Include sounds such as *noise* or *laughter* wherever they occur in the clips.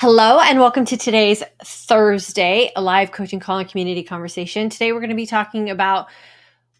Hello, and welcome to today's Thursday live coaching call and community conversation. Today, we're going to be talking about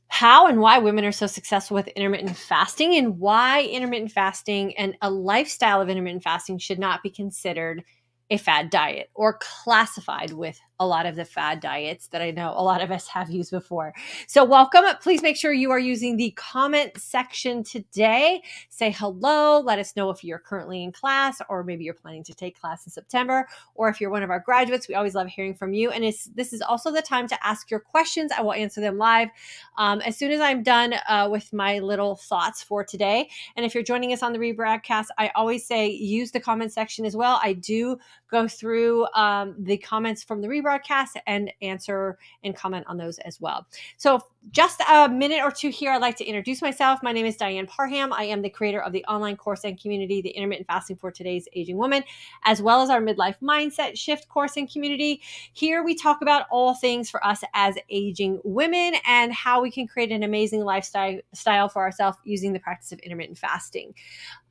how and why women are so successful with intermittent fasting and why intermittent fasting and a lifestyle of intermittent fasting should not be considered a fad diet or classified with a lot of the fad diets that I know a lot of us *laughs* have used before. So, welcome. Please make sure you are using the comment section today. Say hello. Let us know if you're currently in class or maybe you're planning to take class in September or if you're one of our graduates. We always love hearing from you. And this is also the time to ask your questions. I will answer them live um, as soon as I'm done uh, with my little thoughts for today. And if you're joining us on the rebroadcast, I always say use the comment section as well. I do go through um, the comments from the rebroadcast and answer and comment on those as well. So, just a minute or two here, I'd like to introduce myself. My name is Dy Ann Parham. I am the creator of the online course and community, The Intermittent Fasting for Today's Aging Woman, as well as our midlife mindset shift course and community. Here we talk about all things for us as aging women and how we can create an amazing lifestyle style for ourselves using the practice of intermittent fasting.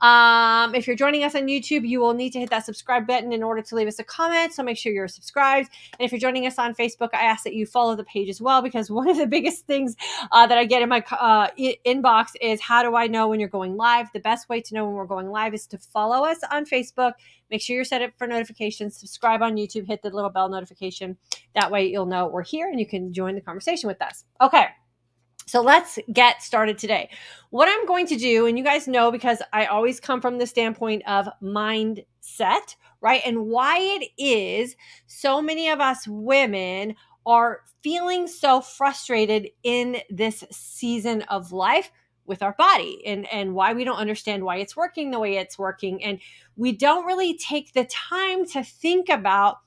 Um, if you're joining us on YouTube, you will need to hit that subscribe button in order to leave us a comment. So make sure you're subscribed. And if you're joining us on Facebook, I ask that you follow the page as well because *laughs* one of the biggest things uh, that I get in my uh, inbox is how do I know when you're going live? The best way to know when we're going live is to follow us on Facebook. Make sure you're set up for notifications. Subscribe on YouTube. Hit the little bell notification. That way you'll know we're here and you can join the conversation with us. Okay. So let's get started today. What I'm going to do, and you guys know because I always come from the standpoint of mindset, right? And why it is so many of us women are feeling so frustrated in this season of life with our body and and why we don't understand why it's working the way it's working and we don't really take the time to think about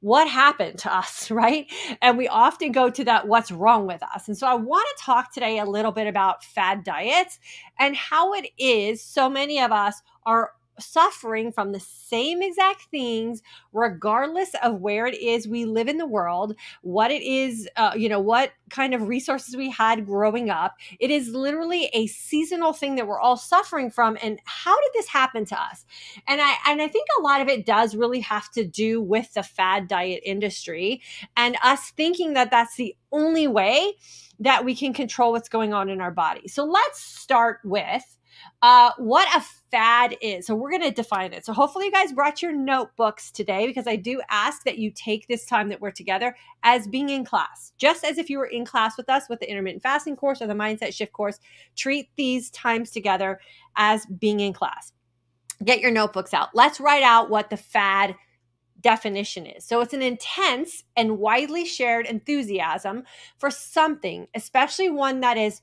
what happened to us, *laughs* right? And we often go to that what's wrong with us. And so I want to talk today a little bit about fad diets and how it is so many of us are suffering from the same exact things, regardless of where it is we live in the world, what it is, uh, you know, what kind of resources we had growing up. It is literally a seasonal thing that we're all suffering from. And how did this happen to us? And I and I think a lot of it does really have to do with the fad diet industry and us thinking that that's the only way that we can control what's going on in our body. So let's start with uh, what a fad is. So we're going to define it. So hopefully you guys brought your notebooks today because I do ask that you take this time that we're together as being in class, just as if you were in class with us with the intermittent fasting course or the mindset shift course. Treat these times together as being in class. Get your notebooks out. Let's write out what the fad definition is. So it's an intense and widely shared enthusiasm for something, especially one that is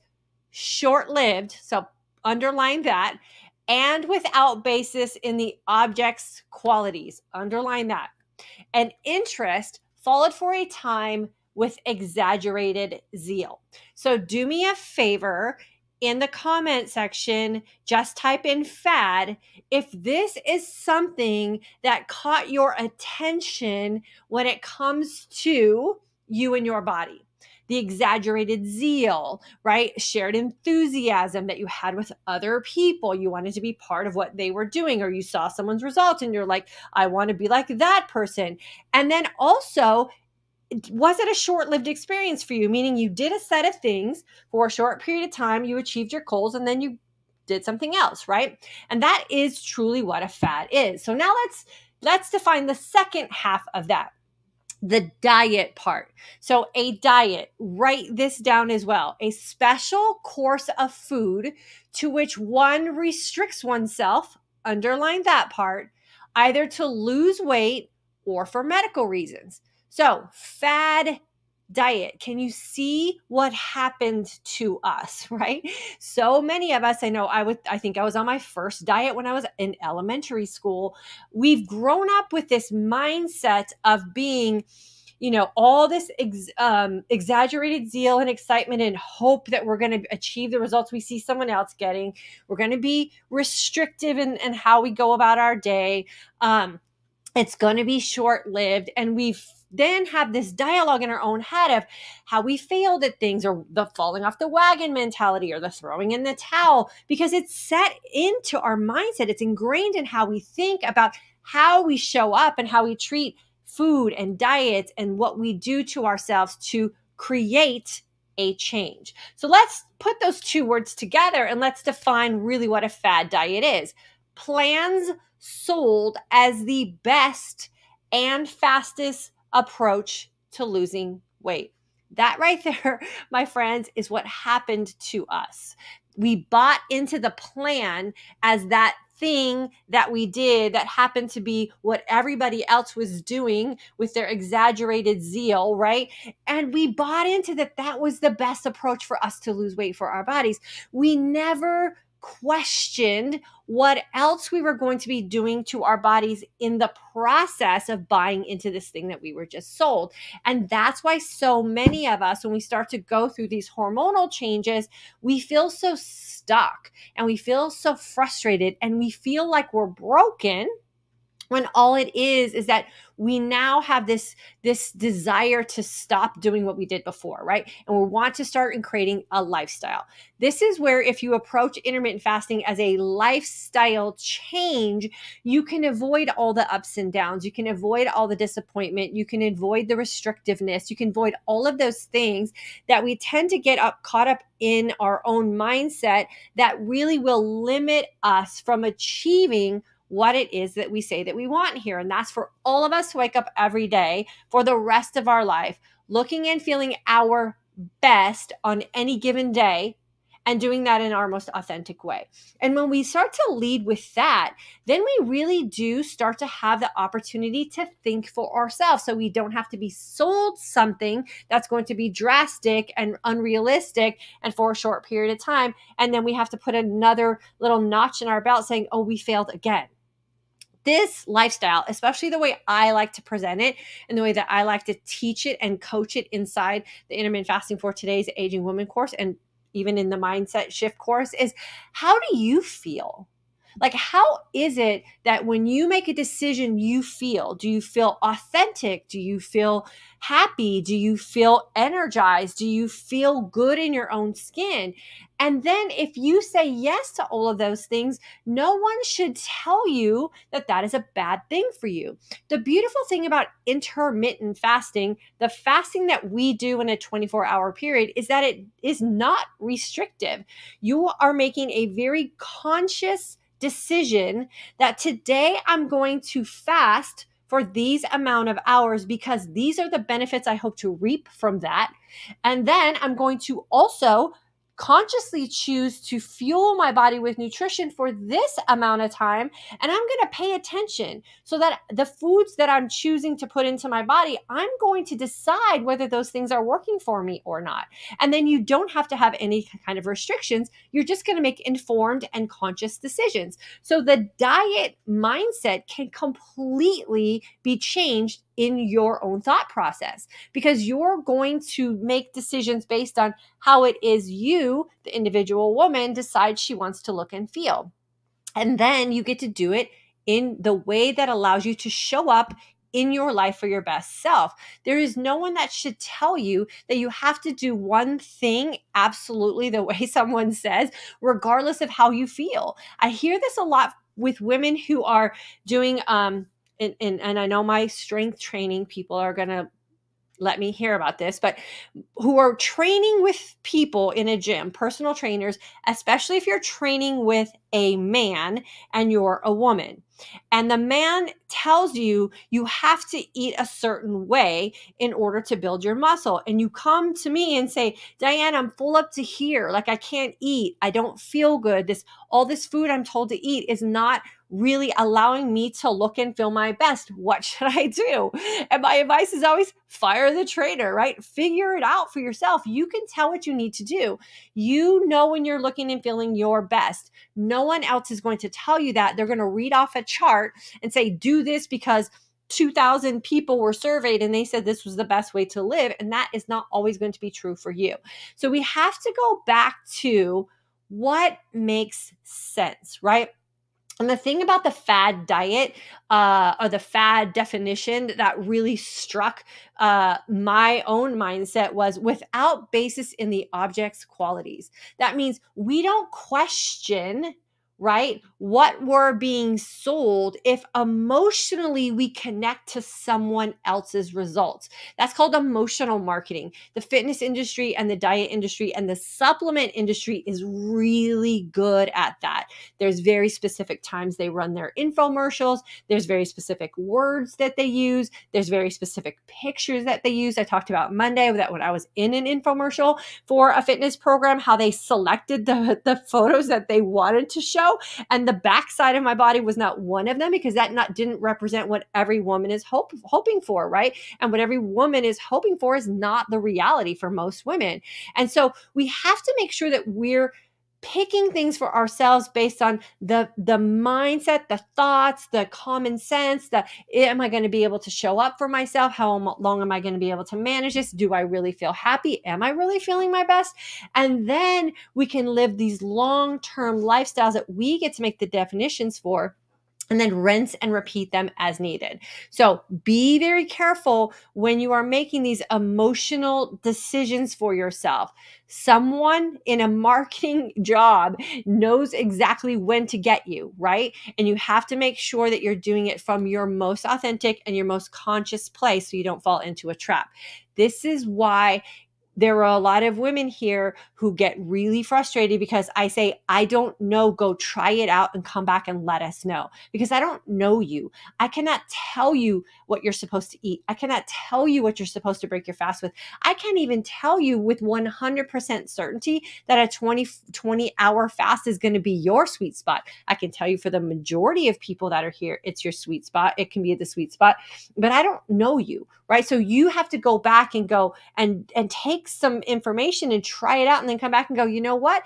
short lived. So underline that, and without basis in the object's qualities, underline that. An interest followed for a time with exaggerated zeal. So do me a favor in the comment section, just type in fad if this is something that caught your attention when it comes to you and your body the exaggerated zeal, right? Shared enthusiasm that you had with other people. You wanted to be part of what they were doing, or you saw someone's results and you're like, I want to be like that person. And then also, was it a short lived experience for you? Meaning you did a set of things for a short period of time, you achieved your goals, and then you did something else, right? And that is truly what a fad is. So now let's let's define the second half of that the diet part. So, a diet, write this down as well a special course of food to which one restricts oneself, underline that part, either to lose weight or for medical reasons. So, fad diet. Can you see what happened to us, *laughs* right? So many of us, I know I would I think I was on my first diet when I was in elementary school. We've grown up with this mindset of being you know all this ex, um, exaggerated zeal and excitement and hope that we're going to achieve the results we see someone else getting we're going to be restrictive in, how we go about our day um, it's going to be short lived and we've then have this dialogue in our own head of how we failed at things or the falling off the wagon mentality or the throwing in the towel because it's set into our mindset. It's ingrained in how we think about how we show up and how we treat food and diets and what we do to ourselves to create a change. So let's put those two words together and let's define really what a fad diet is. Plans sold as the best and fastest approach to losing weight. That right *laughs* there, my friends, is what happened to us. We bought into the plan as that thing that we did that happened to be what everybody else was doing with their exaggerated zeal, right? And we bought into that that was the best approach for us to lose weight for our bodies. We never questioned what else we were going to be doing to our bodies in the process of buying into this thing that we were just sold. And that's why so many of us, when we start to go through these hormonal changes, we feel so stuck and we feel so frustrated and we feel like we're broken when all it is is that we now have this this desire to stop doing what we did before right? And we want to start in creating a lifestyle. This is where if you approach intermittent fasting as a lifestyle change you can avoid all the ups and downs. You can avoid all the disappointment. You can avoid the restrictiveness. You can avoid all of those things that we tend to get up caught up in our own mindset that really will limit us from achieving what it is that we say that we want here. And that's for all of us to wake up every day for the rest of our life, looking and feeling our best on any given day and doing that in our most authentic way. And when we start to lead with that, then we really do start to have the opportunity to think for ourselves. So we don't have to be sold something that's going to be drastic and unrealistic and for a short period of time. And then we have to put another little notch in our belt saying, oh, we failed again this lifestyle, especially the way I like to present it and the way that I like to teach it and coach it inside the intermittent fasting for today's aging woman course and even in the mindset shift course, is how do you feel? Like, how is it that when you make a decision, you feel? Do you feel authentic? Do you feel happy? Do you feel energized? Do you feel good in your own skin? And then if you say yes to all of those things, no one should tell you that that is a bad thing for you. The beautiful thing about intermittent fasting, the fasting that we do in a 24 hour period, is that it is not restrictive. You are making a very conscious decision that today I'm going to fast for these amount of hours because these are the benefits I hope to reap from that. And then I'm going to also consciously choose to fuel my body with nutrition for this amount of time and I'm going to pay attention so that the foods that I'm choosing to put into my body I'm going to decide whether those things are working for me or not. And then you don't have to have any kind of restrictions. You're just going to make informed and conscious decisions. So the diet mindset can completely be changed in your own thought process because you're going to make decisions based on how it is you, the individual woman, decides she wants to look and feel. And then you get to do it in the way that allows you to show up in your life for your best self. There is no one that should tell you that you have to do one thing absolutely the *laughs* way someone says, regardless of how you feel. I hear this a lot with women who are doing um and, and, and I know my strength training people are going to let me hear about this, but who are training with people in a gym, personal trainers, especially if you're training with a man and you're a woman. And the man tells you you have to eat a certain way in order to build your muscle. And you come to me and say, Dy Ann, I'm full up to here. Like I can't eat. I don't feel good. This all this food I'm told to eat is not really allowing me to look and feel my best. What should I do? And my advice is always fire the trainer, right? Figure it out for yourself. You can tell what you need to do. You know when you're looking and feeling your best. No one else is going to tell you that. They're going to read off a chart and say, do this because 2000 people were surveyed and they said this was the best way to live. And that is not always going to be true for you. So we have to go back to what makes sense, right? And the thing about the fad diet uh, or the fad definition that really struck uh, my own mindset was without basis in the object's qualities. That means we don't question right? What we're being sold if emotionally we connect to someone else's results. That's called emotional marketing. The fitness industry and the diet industry and the supplement industry is really good at that. There's very specific times they run their infomercials, there's very specific words that they use, there's very specific pictures that they use. I talked about Monday that when I was in an infomercial for a fitness program, how they selected the, the photos that they wanted to show and the backside of my body was not one of them because that not didn't represent what every woman is hope, hoping for, right? And what every woman is hoping for is not the reality for most women. And so we have to make sure that we're picking things for ourselves based on the the mindset the thoughts the common sense the am i going to be able to show up for myself? How long am i going to be able to manage this? Do i really feel happy? Am i really feeling my best? And then we can live these long-term lifestyles that we get to make the definitions for and then rinse and repeat them as needed. So be very careful when you are making these emotional decisions for yourself. Someone in a marketing *laughs* job knows exactly when to get you, right? And you have to make sure that you're doing it from your most authentic and your most conscious place so you don't fall into a trap. This is why there are a lot of women here who get really frustrated because I say, I don't know, go try it out and come back and let us know because I don't know you. I cannot tell you what you're supposed to eat. I cannot tell you what you're supposed to break your fast with. I can't even tell you with 100% certainty that a 20, 20 hour fast is going to be your sweet spot. I can tell you for the majority of people that are here, it's your sweet spot. It can be the sweet spot, but I don't know you, right? So you have to go back and go and, and take some information and try it out and then come back and go, you know what?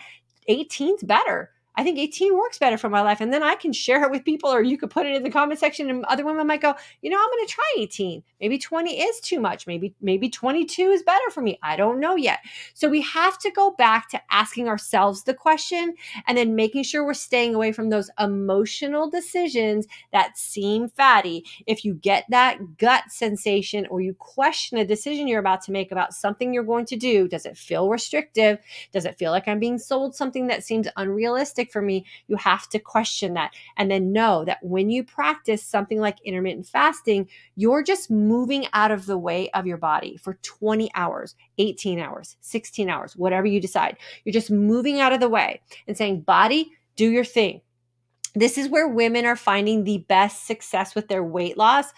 18's better. I think 18 works better for my life. And then I can share it with people, or you could put it in the comment section, and other women might go, you know, I'm going to try 18. Maybe 20 is too much. Maybe, maybe 22 is better for me. I don't know yet. So we have to go back to asking ourselves the question and then making sure we're staying away from those emotional decisions that seem fatty. If you get that gut sensation or you question a decision you're about to make about something you're going to do, does it feel restrictive? Does it feel like I'm being sold something that seems unrealistic? For me, you have to question that and then know that when you practice something like intermittent fasting, you're just moving out of the way of your body for 20 hours, 18 hours, 16 hours, whatever you decide. You're just moving out of the way and saying, body, do your thing. This is where women are finding the best success with their weight loss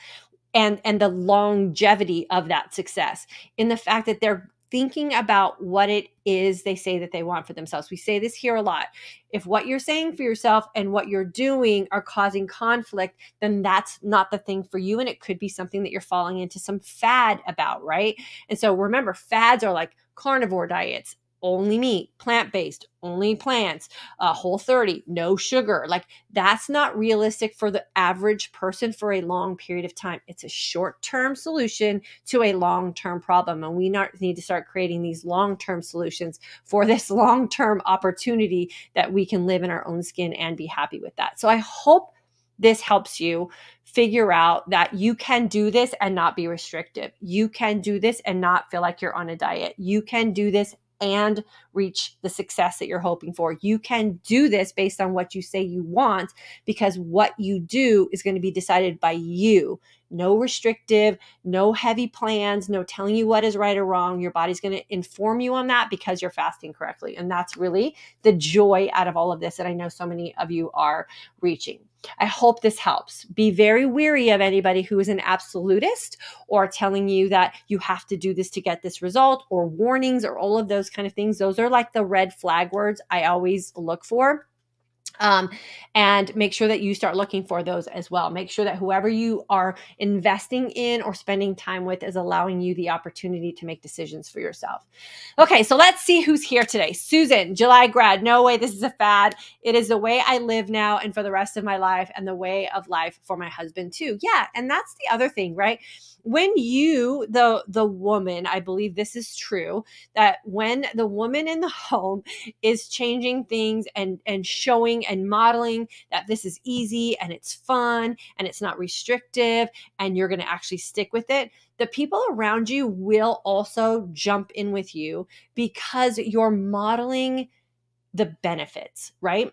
and and the longevity of that success in the fact that they're thinking about what it is they say that they want for themselves. We say this here a lot. If what you're saying for yourself and what you're doing are causing conflict, then that's not the thing for you. And it could be something that you're falling into some fad about, right? And so remember, fads are like carnivore diets, only meat, plant based, only plants, uh, whole 30, no sugar. Like that's not realistic for the average person for a long period of time. It's a short term solution to a long term problem. And we not, need to start creating these long term solutions for *laughs* this long term opportunity that we can live in our own skin and be happy with that. So I hope this helps you figure out that you can do this and not be restrictive. You can do this and not feel like you're on a diet. You can do this and reach the success that you're hoping for. You can do this based on what you say you want because what you do is going to be decided by you. No restrictive, no heavy plans, no telling you what is right or wrong. Your body's going to inform you on that because you're fasting correctly. And that's really the joy out of all of this that I know so many of you are reaching. I hope this helps. Be very weary of anybody who is an absolutist or telling you that you have to do this to get this result or warnings or all of those kind of things. Those are like the red flag words I always look for um, and make sure that you start looking for those as well. Make sure that whoever you are investing in or spending time with is allowing you the opportunity to make decisions for yourself. Okay, so let's see who's here today. Susan, July grad. No way, this is a fad. It is the way I live now and for the rest of my life, and the way of life for my husband too. Yeah, and that's the other thing, right? When you the the woman i believe this is true that when the woman in the home is changing things and and showing and modeling that this is easy and it's fun and it's not restrictive and you're going to actually stick with it the people around you will also jump in with you because you're modeling the benefits right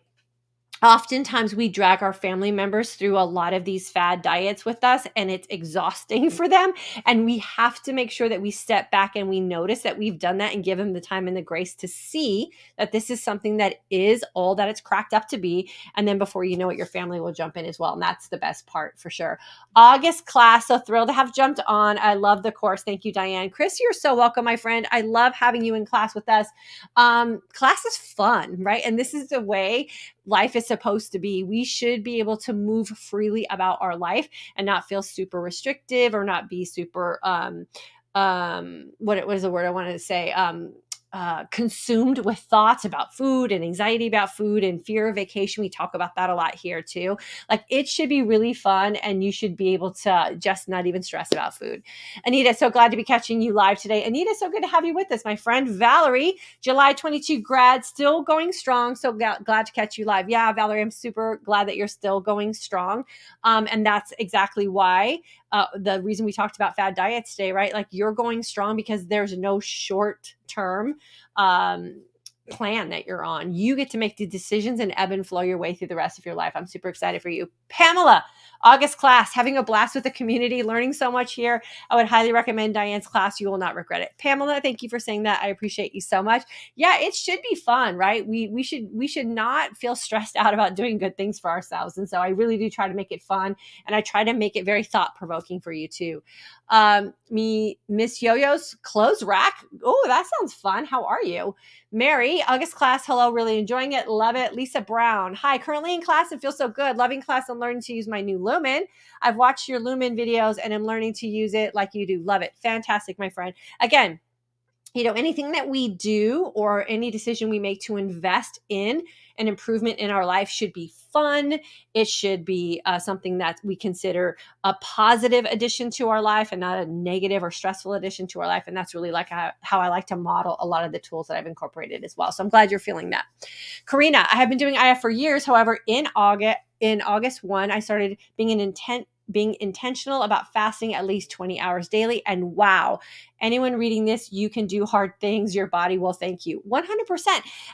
oftentimes we drag our family members through a lot of these fad diets with us and it's exhausting for them. And we have to make sure that we step back and we notice that we've done that and give them the time and the grace to see that this is something that is all that it's cracked up to be. And then before you know it your family will jump in as well. And that's the best part for sure. August class so thrilled to have jumped on. I love the course. Thank you dy ann. Chris you're so welcome my friend. I love having you in class with us. Um, class is fun right? And this is the way life is supposed to be. We should be able to move freely about our life and not feel super restrictive or not be super um um what was the word I wanted to say um uh, consumed with thoughts about food and anxiety about food and fear of vacation. We talk about that a lot here too. Like it should be really fun and you should be able to just not even stress about food. Anita, so glad to be catching you live today. Anita, so good to have you with us. My friend Valerie, July 22 grad, still going strong. So glad to catch you live. Yeah, Valerie, I'm super glad that you're still going strong. Um, and that's exactly why uh, the reason we talked about fad diets today, right? Like you're going strong because there's no short term um, plan that you're on. You get to make the decisions and ebb and flow your way through the rest of your life. I'm super excited for you. Pamela, August class, having a blast with the community, learning so much here. I would highly recommend Dy Ann's class. You will not regret it. Pamela, thank you for saying that. I appreciate you so much. Yeah, it should be fun, right? We we should we should not feel stressed out about doing good things for ourselves. And so I really do try to make it fun and I try to make it very thought provoking for you too. Um, me Miss Yo-Yo's clothes rack. Oh, that sounds fun. How are you? Mary, August class. Hello, really enjoying it. Love it. Lisa Brown. Hi, currently in class and feel so good. Loving class and learning to use my new Lumen. I've watched your Lumen videos and I'm learning to use it like you do. Love it. Fantastic, my friend. Again, you know, anything that we do or any decision we make to invest in an improvement in our life should be fun. It should be uh, something that we consider a positive addition to our life and not a negative or stressful addition to our life. And that's really like how, how I like to model a lot of the tools that I've incorporated as well. So I'm glad you're feeling that. Karina, I have been doing IF for years. However, in August, in August 1, I started being an intent being intentional about fasting at least 20 hours daily. And wow, anyone reading this, you can do hard things. Your body will thank you 100%.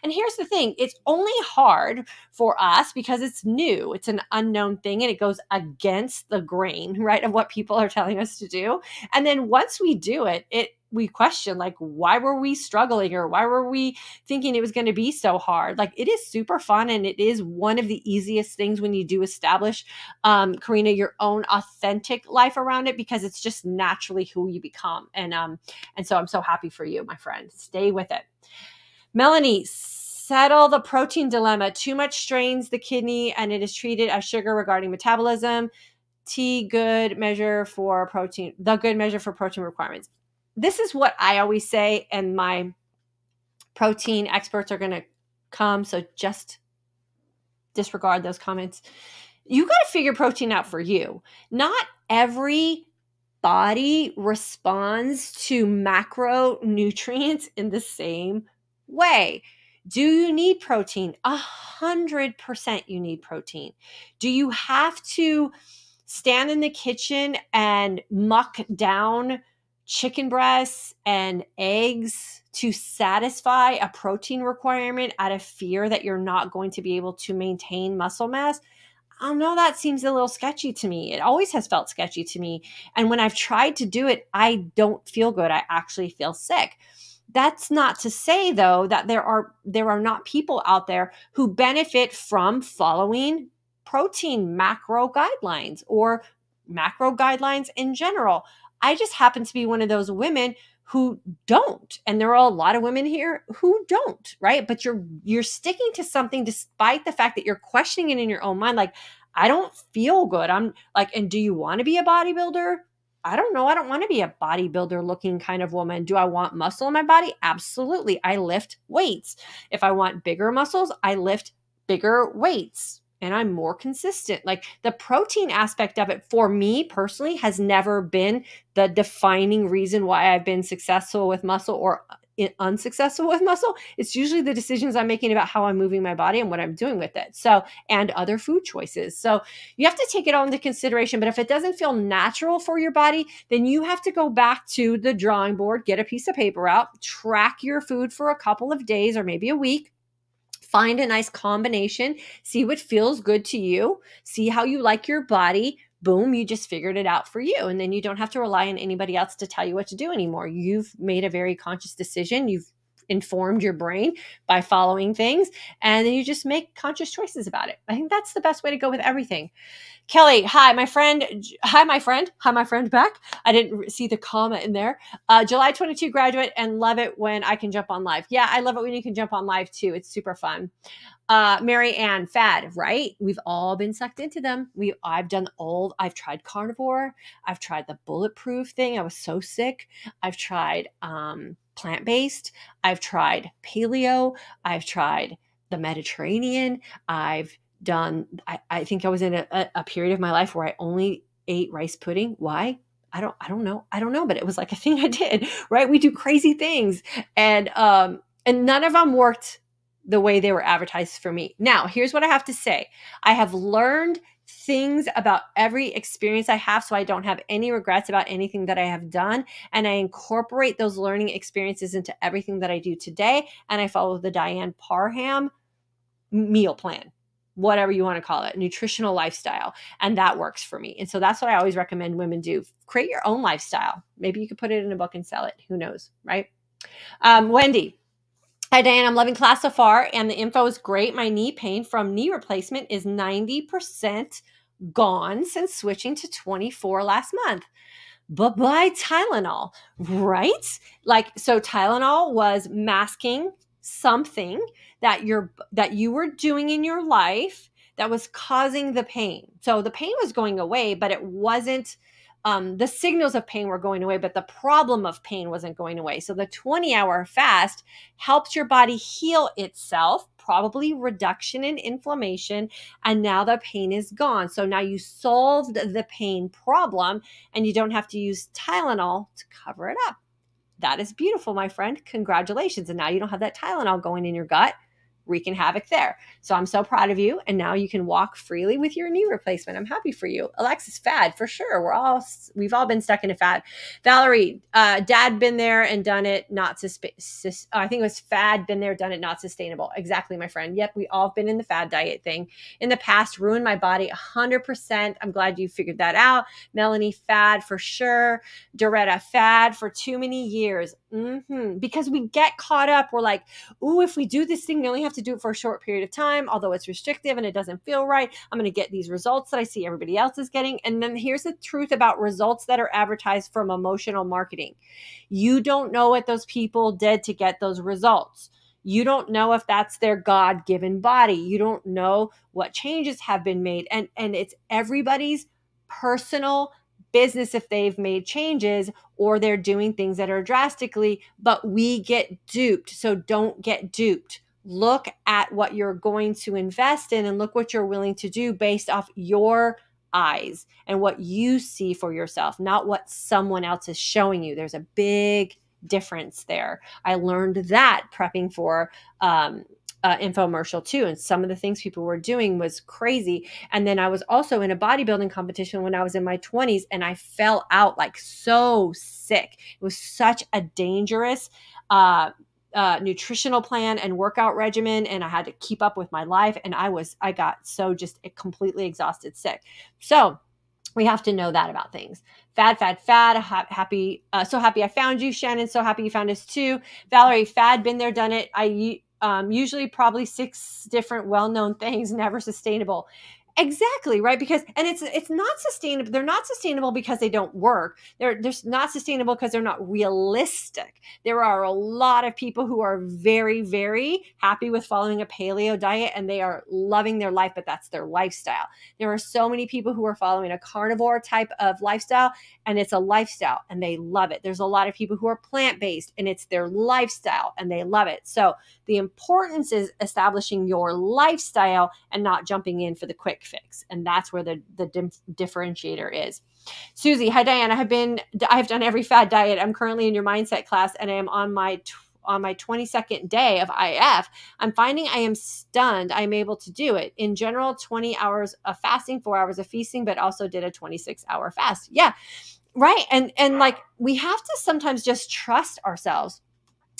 And here's the thing it's only hard for us because it's new, it's an unknown thing, and it goes against the grain, *laughs* right, of what people are telling us to do. And then once we do it, it we question like why were we struggling or why were we thinking it was going to be so hard? Like it is super fun and it is one of the easiest things when you do establish um karina your own authentic life around it because it's just naturally who you become. And um and so i'm so happy for you my friend. Stay with it. Melanie settle the protein dilemma. Too much strains the kidney and it is treated as sugar regarding metabolism. T good measure for protein, the good measure for protein requirements this is what I always say, and my protein experts are going to come. So just disregard those comments. You got to figure protein out for you. Not every body responds to macronutrients *laughs* in the same way. Do you need protein? A hundred percent you need protein. Do you have to stand in the kitchen and muck down chicken breasts and eggs to satisfy a protein requirement out of fear that you're not going to be able to maintain muscle mass, I know that seems a little sketchy to me. It always has felt sketchy to me. And when I've tried to do it, I don't feel good. I actually feel sick. That's not to say though that there are there are not people out there who benefit from following protein macro guidelines or macro guidelines in general. I just happen to be one of those women who don't and there are a lot of women here who don't right? But you're you're sticking to something despite the fact that you're questioning it in your own mind like i don't feel good. I'm like and do you want to be a bodybuilder? I don't know. I don't want to be a bodybuilder looking kind of woman. Do i want muscle in my body? Absolutely. I lift weights. If i want bigger muscles i lift bigger weights and I'm more consistent. Like the protein aspect of it for me personally has never been the defining reason why I've been successful with muscle or uh, unsuccessful with muscle. It's usually the decisions I'm making about how I'm moving my body and what I'm doing with it. So, and other food choices. So, you have to take it all into consideration. But if it doesn't feel natural for your body, then you have to go back to the drawing board, get a piece of paper out, track your food for a couple of days or maybe a week Find a nice combination, see what feels good to you, see how you like your body. Boom, you just figured it out for you. And then you don't have to rely on anybody else to tell you what to do anymore. You've made a very conscious decision. You've informed your brain by following things and then you just make conscious choices about it. I think that's the best way to go with everything. Kelly, hi, my friend. Hi, my friend. Hi, my friend back. I didn't see the comma in there. Uh, July 22 graduate and love it when I can jump on live. Yeah, I love it when you can jump on live too. It's super fun. Uh, Mary Ann, fad, right? We've all been sucked into them. We, I've done all. I've tried carnivore. I've tried the bulletproof thing. I was so sick. I've tried um, plant based. I've tried paleo. I've tried the Mediterranean. I've done I, I think i was in a, a period of my life where i only ate rice pudding why i don't i don't know i don't know but it was like a thing *laughs* i did right we do crazy things and um and none of them worked the way they were advertised for me now here's what i have to say i have learned things about every experience I have so I don't have any regrets about anything that I have done. And I incorporate those learning experiences into everything that I do today. And I follow the Dy Ann Parham meal plan whatever you want to call it, nutritional lifestyle. And that works for me. And so that's what I always recommend women do. Create your own lifestyle. Maybe you could put it in a book and sell it. Who knows, right? Um, Wendy. Hi, Dy Ann. I'm loving class so far, and the info is great. My knee pain from knee replacement is 90% gone since switching to 24 last month. But by Tylenol, right? Like, so Tylenol was masking something that you're that you were doing in your life that was causing the pain. So the pain was going away, but it wasn't um, the signals of pain were going away, but the problem of pain wasn't going away. So the 20 hour fast helps your body heal itself, probably reduction in inflammation, and now the pain is gone. So now you solved the pain problem and you don't have to use Tylenol to cover it up. That is beautiful, my friend. Congratulations. And now you don't have that Tylenol going in your gut wreaking havoc there. So I'm so proud of you. And now you can walk freely with your knee replacement. I'm happy for you. Alexis, fad for sure. We're all, we've all been stuck in a fad. Valerie, uh, dad been there and done it, not suspe- sus- I think it was fad, been there, done it, not sustainable. Exactly, my friend. Yep, we all been in the fad diet thing in the past, ruined my body 100%. I'm glad you figured that out. Melanie, fad for sure. Doretta, fad for too many years. Mm-hmm. Because we get caught up. We're like, ooh, if we do this thing, we only have to do it for a short period of time, although it's restrictive and it doesn't feel right. I'm going to get these results that I see everybody else is getting. And then here's the truth about results that are advertised from emotional marketing you don't know what those people did to get those results. You don't know if that's their God given body. You don't know what changes have been made. And, and it's everybody's personal business if they've made changes or they're doing things that are drastically, but we get duped. So don't get duped. Look at what you're going to invest in and look what you're willing to do based off your eyes and what you see for yourself, not what someone else is showing you. There's a big difference there. I learned that prepping for um, uh, infomercial too. And some of the things people were doing was crazy. And then I was also in a bodybuilding competition when I was in my 20s and I fell out like so sick. It was such a dangerous, uh, uh, nutritional plan and workout regimen and i had to keep up with my life and i was i got so just completely exhausted sick so we have to know that about things fad fad fad happy uh, so happy i found you shannon so happy you found us too valerie fad been there done it i um, usually probably six different well-known things *laughs* never sustainable Exactly, right? Because and it's it's not sustainable. They're not sustainable because they don't work. They're they're not sustainable because they're not realistic. There are a lot of people who are very very happy with following a paleo diet and they are loving their life, but that's their lifestyle. There are so many people who are following a carnivore type of lifestyle and it's a lifestyle and they love it. There's a lot of people who are plant-based and it's their lifestyle and they love it. So, the importance is establishing your lifestyle and not jumping in for the quick fix. And that's where the, the differentiator is. Susie, hi Dy Ann. I have been, I have done every fad diet. I'm currently in your mindset class and I am on my on my 22nd day of IF, I'm finding I am stunned I'm able to do it. In general, 20 hours of fasting, four hours of feasting, but also did a 26 hour fast. Yeah. Right. And and like we have to sometimes just trust ourselves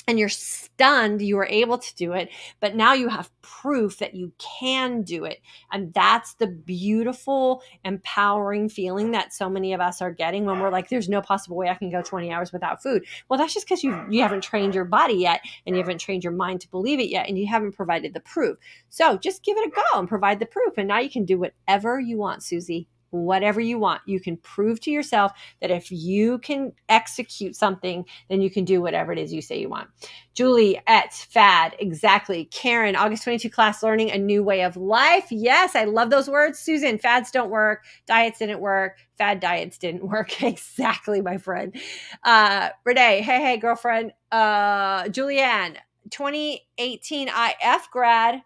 and you're stunned you were able to do it, but now you have proof that you can do it. And that's the beautiful, empowering feeling that so many of us are getting when we're like, there's no possible way I can go 20 hours without food. Well, that's just because you you haven't trained your body yet and you haven't trained your mind to believe it yet and you haven't provided the proof. So just give it a go and provide the proof. And now you can do whatever you want, Susie whatever you want. You can prove to yourself that if you can execute something, then you can do whatever it is you say you want. Julie at Fad, exactly. Karen, August 22 class learning a new way of life. Yes, I love those words. Susan, fads don't work. Diets didn't work. Fad diets didn't *laughs* work. exactly, my friend. Uh, Renee, hey, hey, girlfriend. Uh, Julianne, 2018 IF grad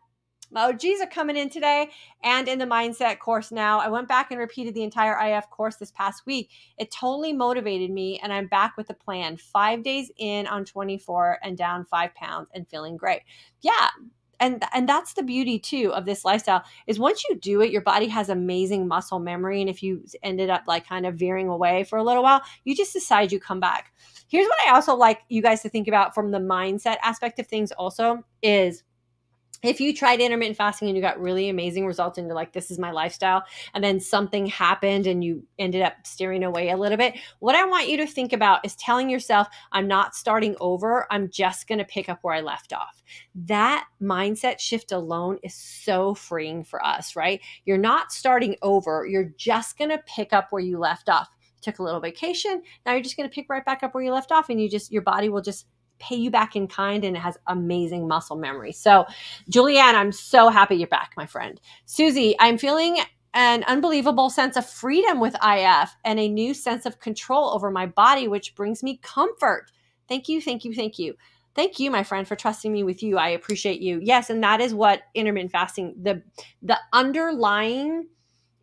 my OGs are coming in today and in the mindset course now. I went back and repeated the entire IF course this past week. It totally motivated me, and I'm back with a plan. Five days in on 24 and down five pounds and feeling great. Yeah, and and that's the beauty too of this lifestyle is once you do it your body has amazing muscle memory and if you ended up like kind of veering away for a little while you just decide you come back here's what i also like you guys to think about from the mindset aspect of things also is if you tried intermittent fasting and you got really amazing results and you're like this is my lifestyle and then something happened and you ended up steering away a little bit what i want you to think about is telling yourself i'm not starting over. I'm just going to pick up where i left off. That mindset shift alone is so freeing for us right? You're not starting over. You're just going to pick up where you left off. Took a little vacation. Now you're just going to pick right back up where you left off and you just your body will just pay you back in kind and it has amazing muscle memory. So, Julianne, I'm so happy you're back, my friend. Susie, I'm feeling an unbelievable sense of freedom with IF and a new sense of control over my body, which brings me comfort. Thank you, thank you, thank you. Thank you, my friend, for trusting me with you. I appreciate you. Yes, and that is what intermittent fasting, the the underlying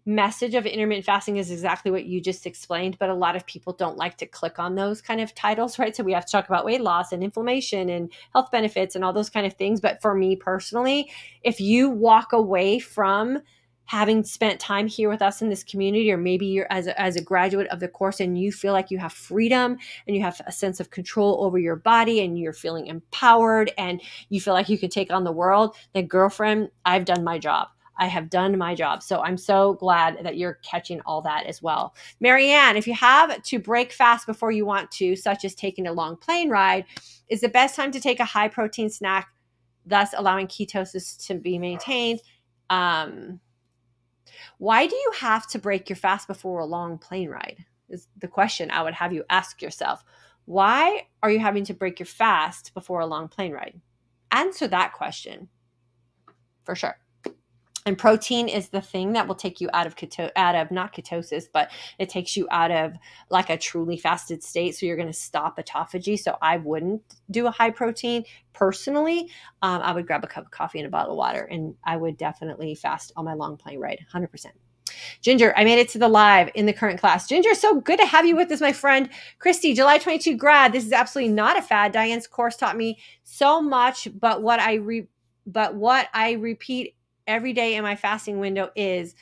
message of intermittent fasting is exactly what you just explained, but a lot of people don't like to click on those kind of titles, *laughs* right? So we have to talk about weight loss and inflammation and health benefits and all those kind of things. But for me personally, if you walk away from having spent time here with us in this community, or maybe you're as a, as a graduate of the course and you feel like you have freedom and you have a sense of control over your body and you're feeling empowered and you feel like you can take on the world, then girlfriend, I've done my job. I have done my job. So I'm so glad that you're catching all that as well. Marianne, if you have to break fast before you want to, such as taking a long plane ride, is the best time to take a high protein snack, thus allowing ketosis to be maintained. Um, why do you have to break your fast before a long plane ride? Is the question I would have you ask yourself. Why are you having to break your fast before a long plane ride? Answer that question for sure and protein is the thing that will take you out of keto out of not ketosis but it takes you out of like a truly fasted state so you're going to stop autophagy so i wouldn't do a high protein personally um, i would grab a cup of coffee and a bottle of water and i would definitely fast on my long plane ride 100% Ginger, I made it to the live in the current class. Ginger, so good to have you with us, my friend. Christy, July 22 grad. This is absolutely not a fad. Dy Ann's course taught me so much, but what I re- but what I repeat every day in my fasting window is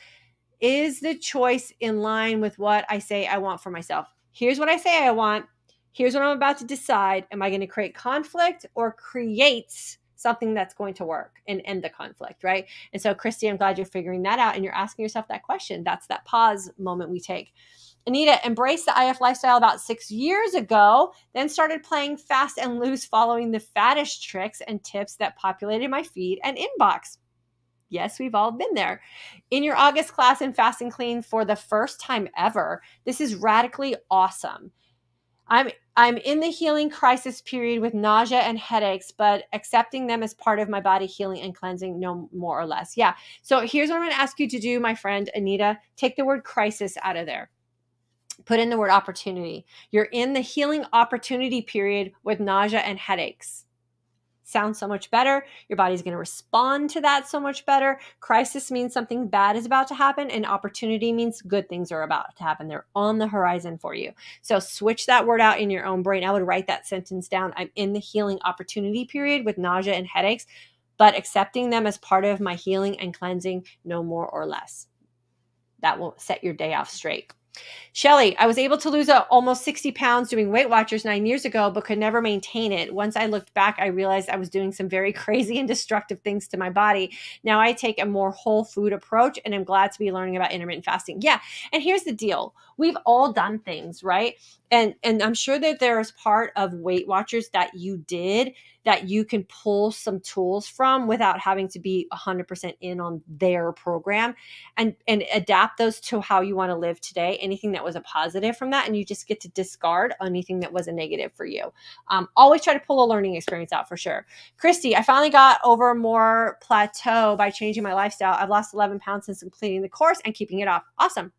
is the choice in line with what I say I want for myself? Here's what I say I want. Here's what I'm about to decide. Am I going to create conflict or create something that's going to work and end the conflict, right? And so, Christy, I'm glad you're figuring that out and you're asking yourself that question. That's that pause moment we take. Anita embraced the IF lifestyle about six years ago, then started playing fast and loose, following the faddish tricks and tips that populated my feed and inbox. Yes, we've all been there. In your August class in Fast and Clean for the first time ever, this is radically awesome. I'm I'm in the healing crisis period with nausea and headaches, but accepting them as part of my body healing and cleansing, no more or less. Yeah. So here's what I'm going to ask you to do, my friend Anita. Take the word crisis out of there. Put in the word opportunity. You're in the healing opportunity period with nausea and headaches sounds so much better. Your body's going to respond to that so much better. Crisis means something bad is about to happen, and opportunity means good things are about to happen. They're on the horizon for you. So switch that word out in your own brain. I would write that sentence down. I'm in the healing opportunity period with nausea and headaches, but accepting them as part of my healing and cleansing, no more or less. That will set your day off straight. Shelly, I was able to lose a, almost 60 pounds doing Weight Watchers nine years ago, but could never maintain it. Once I looked back, I realized I was doing some very *laughs* crazy and destructive things to my body. Now I take a more whole food approach and I'm glad to be learning about intermittent fasting. Yeah. And here's the deal we've all done things, right? And, and I'm sure that there's part of Weight Watchers that you did that you can pull some tools from without having to be 100% in on their program and and adapt those to how you want to live today anything that was a positive from that and you just get to discard anything that was a negative for you. Um, always try to pull a learning experience out for sure. Christy i finally got over more plateau by changing my lifestyle. I've lost 11 pounds since completing the course and keeping it off. Awesome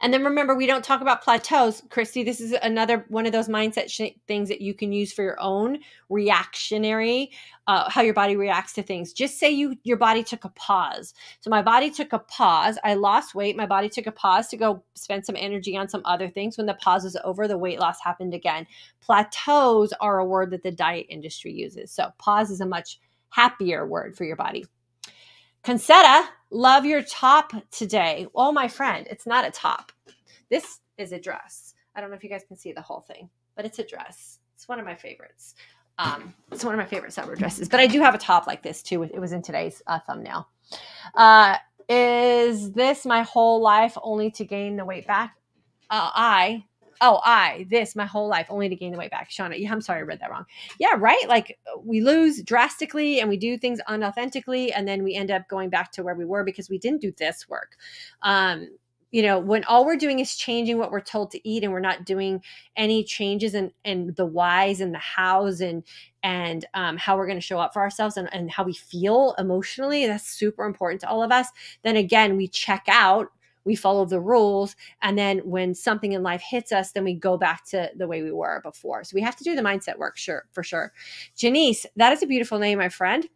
and then remember, we don't talk about plateaus. Christy, this is another one of those mindset sh- things that you can use for your own reactionary, uh, how your body reacts to things. Just say you your body took a pause. So my body took a pause. I lost weight. My body took a pause to go spend some energy on some other things. When the pause was over, the weight loss happened again. Plateaus are a word that the diet industry uses. So pause is a much happier word for your body. Concetta, love your top today. Oh, my friend, it's not a top. This is a dress. I don't know if you guys can see the whole thing, but it's a dress. It's one of my favorites. Um, it's one of my favorite summer dresses, but I do have a top like this too. It was in today's uh, thumbnail. Uh, is this my whole life only to gain the weight back? Uh, I oh, I, this my whole life only to gain the weight back. Shauna, yeah, I'm sorry, I read that wrong. Yeah, right. Like we lose drastically and we do things unauthentically, and then we end up going back to where we were because we didn't do this work. Um, you know, when all we're doing is changing what we're told to eat and we're not doing any changes in, in the whys and the hows and and um, how we're going to show up for ourselves and, and how we feel emotionally, that's super important to all of us. Then again, we check out we follow the rules and then when something in life hits us then we go back to the way we were before so we have to do the mindset work sure for sure janice that is a beautiful name my friend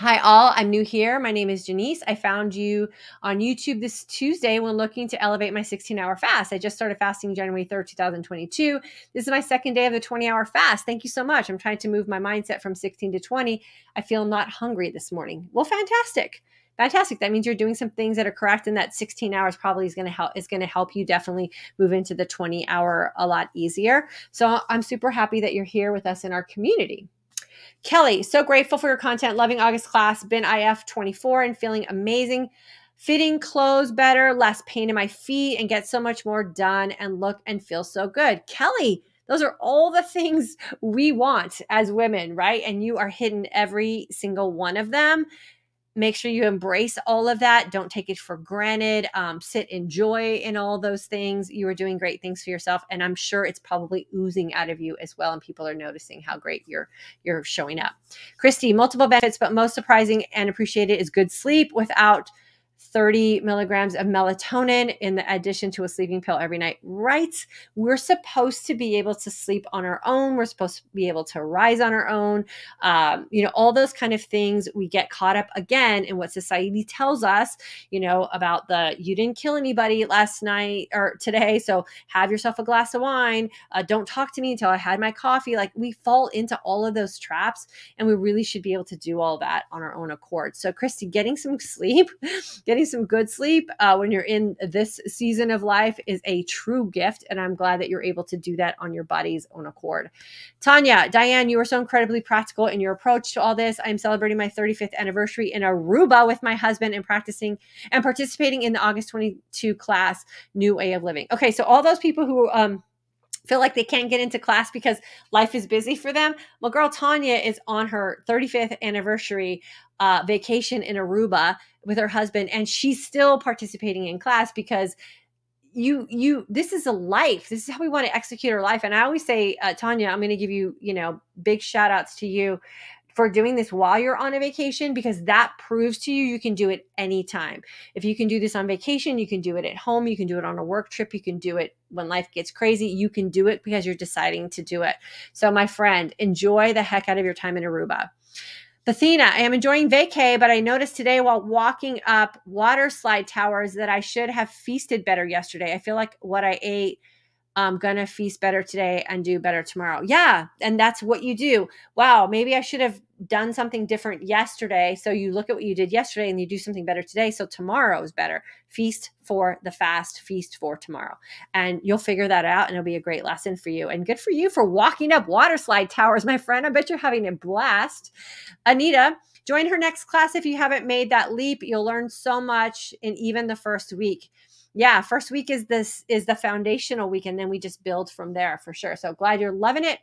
Hi, all. I'm new here. My name is Janice. I found you on YouTube this Tuesday when looking to elevate my 16 hour fast. I just started fasting January 3rd, 2022. This is my second day of the 20 hour fast. Thank you so much. I'm trying to move my mindset from 16 to 20. I feel not hungry this morning. Well, fantastic fantastic. That means you're doing some things that are correct and that 16 hours probably is going to help is going to help you definitely move into the 20 hour a lot easier. So i'm super happy that you're here with us in our community. Kelly so grateful for your content. Loving august class been if 24 and feeling amazing. Fitting clothes better less pain in my feet and get so much more done and look and feel so good. Kelly those are all the things we want as women, right? And you are hitting every single one of them make sure you embrace all of that. Don't take it for granted. Um, sit in joy in all those things. You are doing great things for yourself and i'm sure it's probably oozing out of you as well and people are noticing how great you're you're showing up. Christy multiple benefits but most surprising and appreciated is good sleep without 30 milligrams of melatonin in the addition to a sleeping pill every night. Right? We're supposed to be able to sleep on our own. We're supposed to be able to rise on our own. Um, you know, all those kind of things. We get caught up again in what society tells us, you know, about the you didn't kill anybody last night or today. So have yourself a glass of wine. Uh, don't talk to me until I had my coffee. Like we fall into all of those traps and we really should be able to do all that on our own accord. So, Christy, getting some *laughs* sleep, getting getting some good sleep uh, when you're in this season of life is a true gift. And I'm glad that you're able to do that on your body's own accord. Tanya, Dy Ann, you are so incredibly practical in your approach to all this. I'm celebrating my 35th anniversary in Aruba with my husband and practicing and participating in the August 22 class, New Way of Living. Okay, so all those people who, um, feel like they can't get into class because life is busy for them. Well, girl Tanya is on her 35th anniversary uh, vacation in Aruba with her husband, and she's still participating in class because you you this is a life this is how we want to execute our life and i always say uh, tanya i'm going to give you you know big shout outs to you for doing this while you're on a vacation because that proves to you you can do it anytime. If you can do this on vacation, you can do it at home, you can do it on a work trip, you can do it when life gets crazy, you can do it because you're deciding to do it. So, my friend, enjoy the heck out of your time in Aruba. Athena, I am enjoying vacay, but I noticed today while walking up water slide towers that I should have feasted better yesterday. I feel like what I ate I'm gonna feast better today and do better tomorrow. Yeah, and that's what you do. Wow, maybe I should have done something different yesterday. So you look at what you did yesterday and you do something better today. So tomorrow is better. Feast for the fast, feast for tomorrow. And you'll figure that out and it'll be a great lesson for you. And good for you for walking up water slide towers, my friend. I bet you're having a blast. Anita, join her next class if you haven't made that leap. You'll learn so much in even the first week yeah, first week is this is the foundational week, and then we just build from there for sure. So glad you're loving it.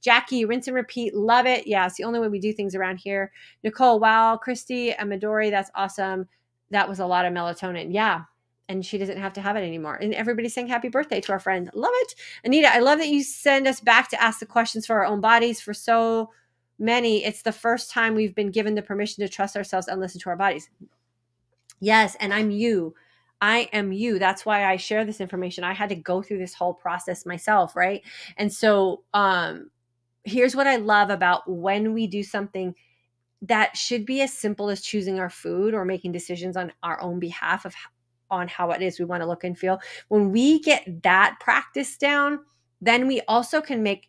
Jackie, rinse and repeat, love it. Yeah, it's the only way we do things around here. Nicole, wow, Christy and Midori, that's awesome. That was a lot of melatonin. Yeah. And she doesn't have to have it anymore. And everybody's saying happy birthday to our friend. Love it. Anita, I love that you send us back to ask the questions for our own bodies for so many. It's the first time we've been given the permission to trust ourselves and listen to our bodies. Yes, and I'm you. I am you. That's why I share this information. I had to go through this whole process myself, right? And so, um, here's what I love about when we do something that should be as simple as choosing our food or making decisions on our own behalf of on how it is we want to look and feel. When we get that practice down, then we also can make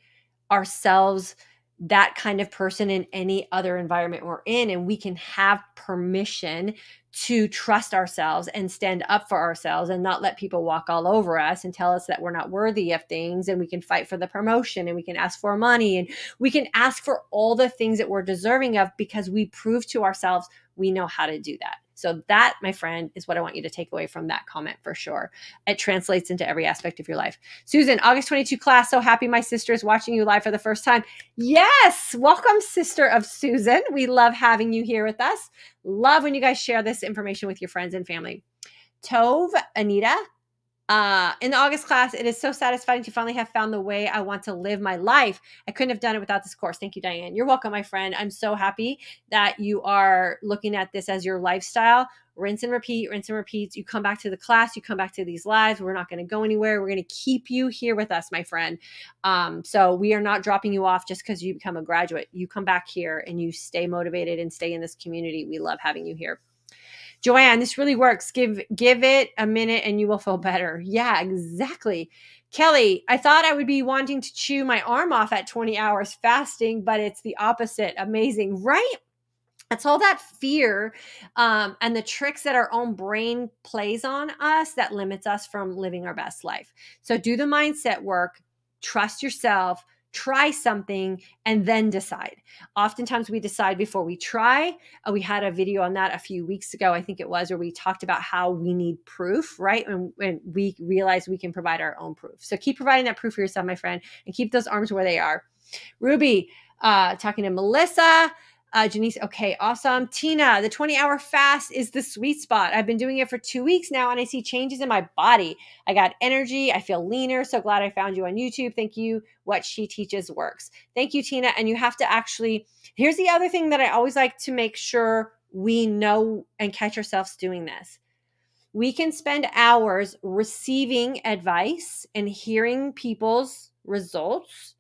ourselves that kind of person in any other environment we're in and we can have permission to trust ourselves and stand up for ourselves and not let people walk all over us and tell us that we're not worthy of things and we can fight for the promotion and we can ask for money and we can ask for all the things that we're deserving of because we prove to ourselves we know how to do that. So, that, my friend, is what I want you to take away from that comment for sure. It translates into every aspect of your life. Susan, August 22 class. So happy my sister is watching you live for the first time. Yes. Welcome, sister of Susan. We love having you here with us. Love when you guys share this information with your friends and family. Tove, Anita, uh, in the August class, it is so satisfying to finally have found the way I want to live my life. I couldn't have done it without this course. Thank you, Dy Ann. You're welcome, my friend. I'm so happy that you are looking at this as your lifestyle. Rinse and repeat, rinse and repeat. You come back to the class, you come back to these lives. We're not going to go anywhere. We're going to keep you here with us, my friend. Um, so we are not dropping you off just because you become a graduate. You come back here and you stay motivated and stay in this community. We love having you here. Joanne, this really works. Give give it a minute and you will feel better. Yeah, exactly. Kelly, I thought I would be wanting to chew my arm off at 20 hours fasting, but it's the opposite. Amazing, right? It's all that fear um, and the tricks that our own brain plays on us that limits us from living our best life. So do the mindset work, trust yourself, try something and then decide. Oftentimes we decide before we try. Uh, we had a video on that a few weeks ago, I think it was, where we talked about how we need proof, right? And when we realize we can provide our own proof. So keep providing that proof for yourself, my friend, and keep those arms where they are. Ruby, uh, talking to Melissa. Uh, Janice, okay, awesome. Tina, the 20 hour fast is the sweet spot. I've been doing it for two weeks now and I see changes in my body. I got energy. I feel leaner. So glad I found you on YouTube. Thank you. What she teaches works. Thank you, Tina. And you have to actually, here's the other thing that I always like to make sure we know and catch ourselves doing this. We can spend hours receiving advice and hearing people's results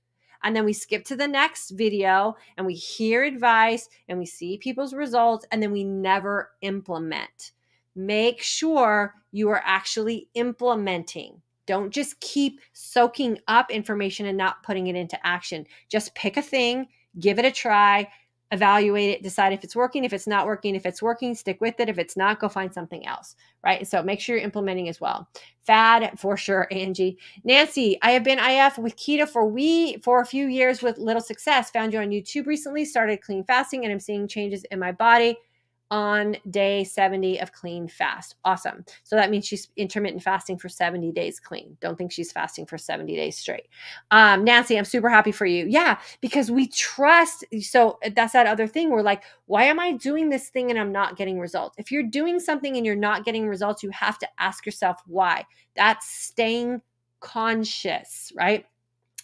and then we skip to the next video and we hear advice and we see people's results and then we never implement. Make sure you are actually implementing. Don't just keep soaking up information and not putting it into action. Just pick a thing, give it a try, evaluate it, decide if it's working, if it's not working. If it's working, stick with it. If it's not, go find something else, right? So make sure you're implementing as well. Fad for sure, Angie. Nancy, I have been IF with keto for we for a few years with little success. Found you on YouTube recently, started clean fasting, and I'm seeing changes in my body on day 70 of clean fast. Awesome. So that means she's intermittent fasting for 70 days clean. Don't think she's fasting for 70 days straight. Um, Nancy, I'm super happy for you. Yeah, because we trust. So that's that other thing. We're like, why am I doing this thing and I'm not getting results? If you're doing something and you're not getting results, you have to ask yourself why. That's staying conscious, right?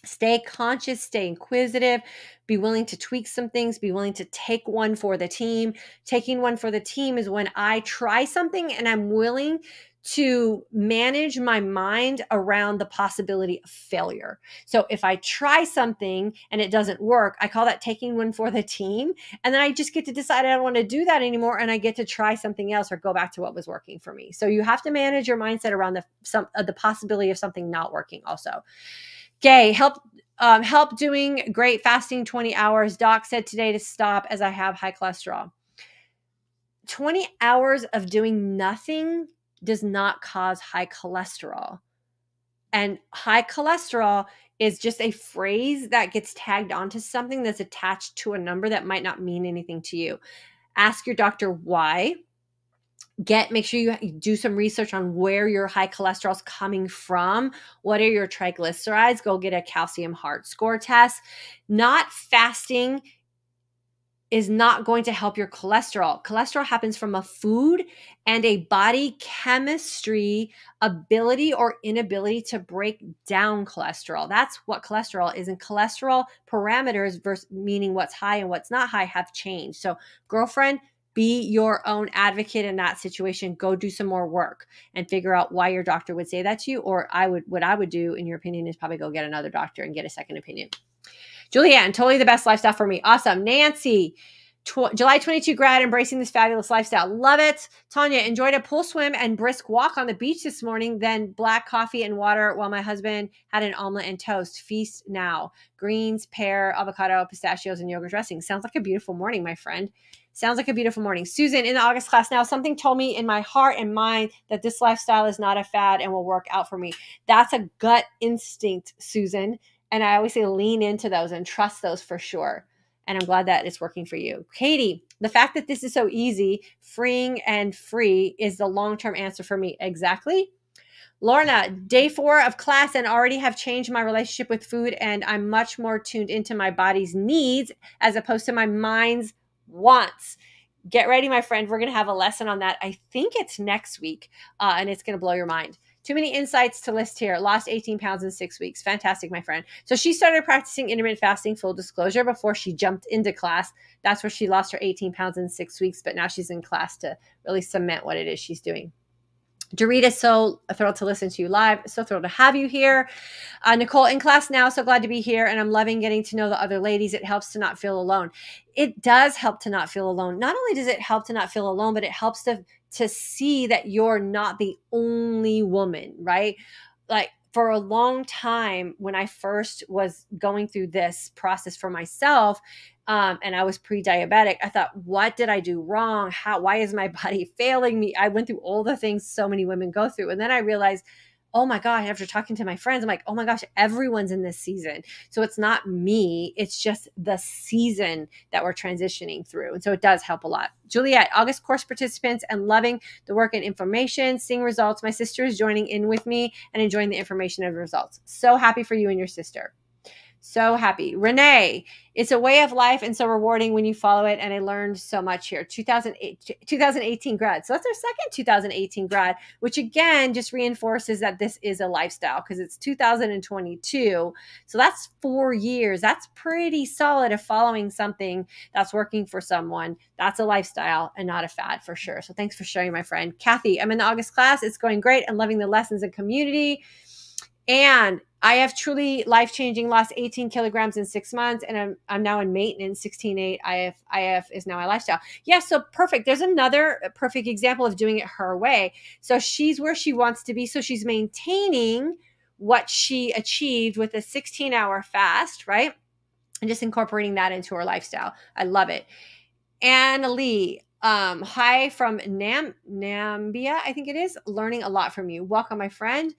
Stay conscious, stay inquisitive, be willing to tweak some things, be willing to take one for the team. Taking one for the team is when I try something and I'm willing to manage my mind around the possibility of failure. So if I try something and it doesn't work, I call that taking one for the team. And then I just get to decide I don't want to do that anymore and I get to try something else or go back to what was working for me. So you have to manage your mindset around the some uh, the possibility of something not working also. Gay, help um, help doing great fasting 20 hours. Doc said today to stop as I have high cholesterol. 20 hours of doing nothing does not cause high cholesterol. And high cholesterol is just a phrase that gets tagged onto something that's attached to a number that might not mean anything to you. Ask your doctor why. Get make sure you do some research on where your high cholesterol is coming from. What are your triglycerides? Go get a calcium heart score test. Not fasting is not going to help your cholesterol. Cholesterol happens from a food and a body chemistry ability or inability to break down cholesterol. That's what cholesterol is. And cholesterol parameters versus meaning what's high and what's not high have changed. So, girlfriend, be your own advocate in that situation. Go do some more work and figure out why your doctor would say that to you. Or I would, what I would do, in your opinion, is probably go get another doctor and get a second opinion. Julianne, totally the best lifestyle for me. Awesome. Nancy, tw- July 22 grad, embracing this fabulous lifestyle. Love it. Tanya, enjoyed a pool swim and brisk walk on the beach this morning, then black coffee and water while my husband had an omelet and toast. Feast now. Greens, pear, avocado, pistachios, and yogurt dressing. Sounds like a beautiful morning, my friend. Sounds like a beautiful morning. Susan, in the August class now, something told me in my heart and mind that this lifestyle is not a fad and will work out for me. That's a gut instinct, Susan. And I always say lean into those and trust those for sure. And I'm glad that it's working for you. Katie, the fact that this is so easy, freeing and free is the long term answer for me. Exactly. Lorna, day four of class and already have changed my relationship with food, and I'm much more tuned into my body's needs as opposed to my mind's wants. Get ready, my friend. We're going to have a lesson on that. I think it's next week, uh, and it's going to blow your mind. Too many insights to list here. Lost 18 pounds in six weeks. Fantastic, my friend. So she started practicing intermittent fasting, full disclosure, before she jumped into class. That's where she lost her 18 pounds in six weeks, but now she's in class to really cement what it is she's doing. Dorita, so thrilled to listen to you live. So thrilled to have you here. Uh, Nicole, in class now. So glad to be here. And I'm loving getting to know the other ladies. It helps to not feel alone. It does help to not feel alone. Not only does it help to not feel alone, but it helps to to see that you're not the only woman, right? Like for a long time when I first was going through this process for myself, um, and I was pre-diabetic, I thought, what did I do wrong? How? Why is my *laughs* body failing me? I went through all the things so many women go through, and then I realized oh my God, after talking to my friends, I'm like, oh my gosh, everyone's in this season. So it's not me, it's just the season that we're transitioning through. And so it does help a lot. Juliet, August course participants and loving the work and information, seeing results. My sister is joining in with me and enjoying the information and results. So happy for you and your sister. So happy. Renee, it's a way of life and so rewarding when you follow it. And I learned so much here. 2008, 2018 grad. So that's our second 2018 grad, which again just reinforces that this is a lifestyle because it's 2022. So that's four years. That's pretty solid of following something that's working for someone. That's a lifestyle and not a fad for sure. So thanks for sharing, my friend. Kathy, I'm in the August class. It's going great. I'm loving the lessons and community. And I have truly life changing, lost 18 kilograms in six months, and I'm, I'm now in maintenance 16.8. IF, IF is now my lifestyle. Yeah, so perfect. There's another perfect example of doing it her way. So she's where she wants to be. So she's maintaining what she achieved with a 16 hour fast, right? And just incorporating that into her lifestyle. I love it. Anna Lee, um, hi from Nam Nambia, I think it is. Learning a lot from you. Welcome, my friend.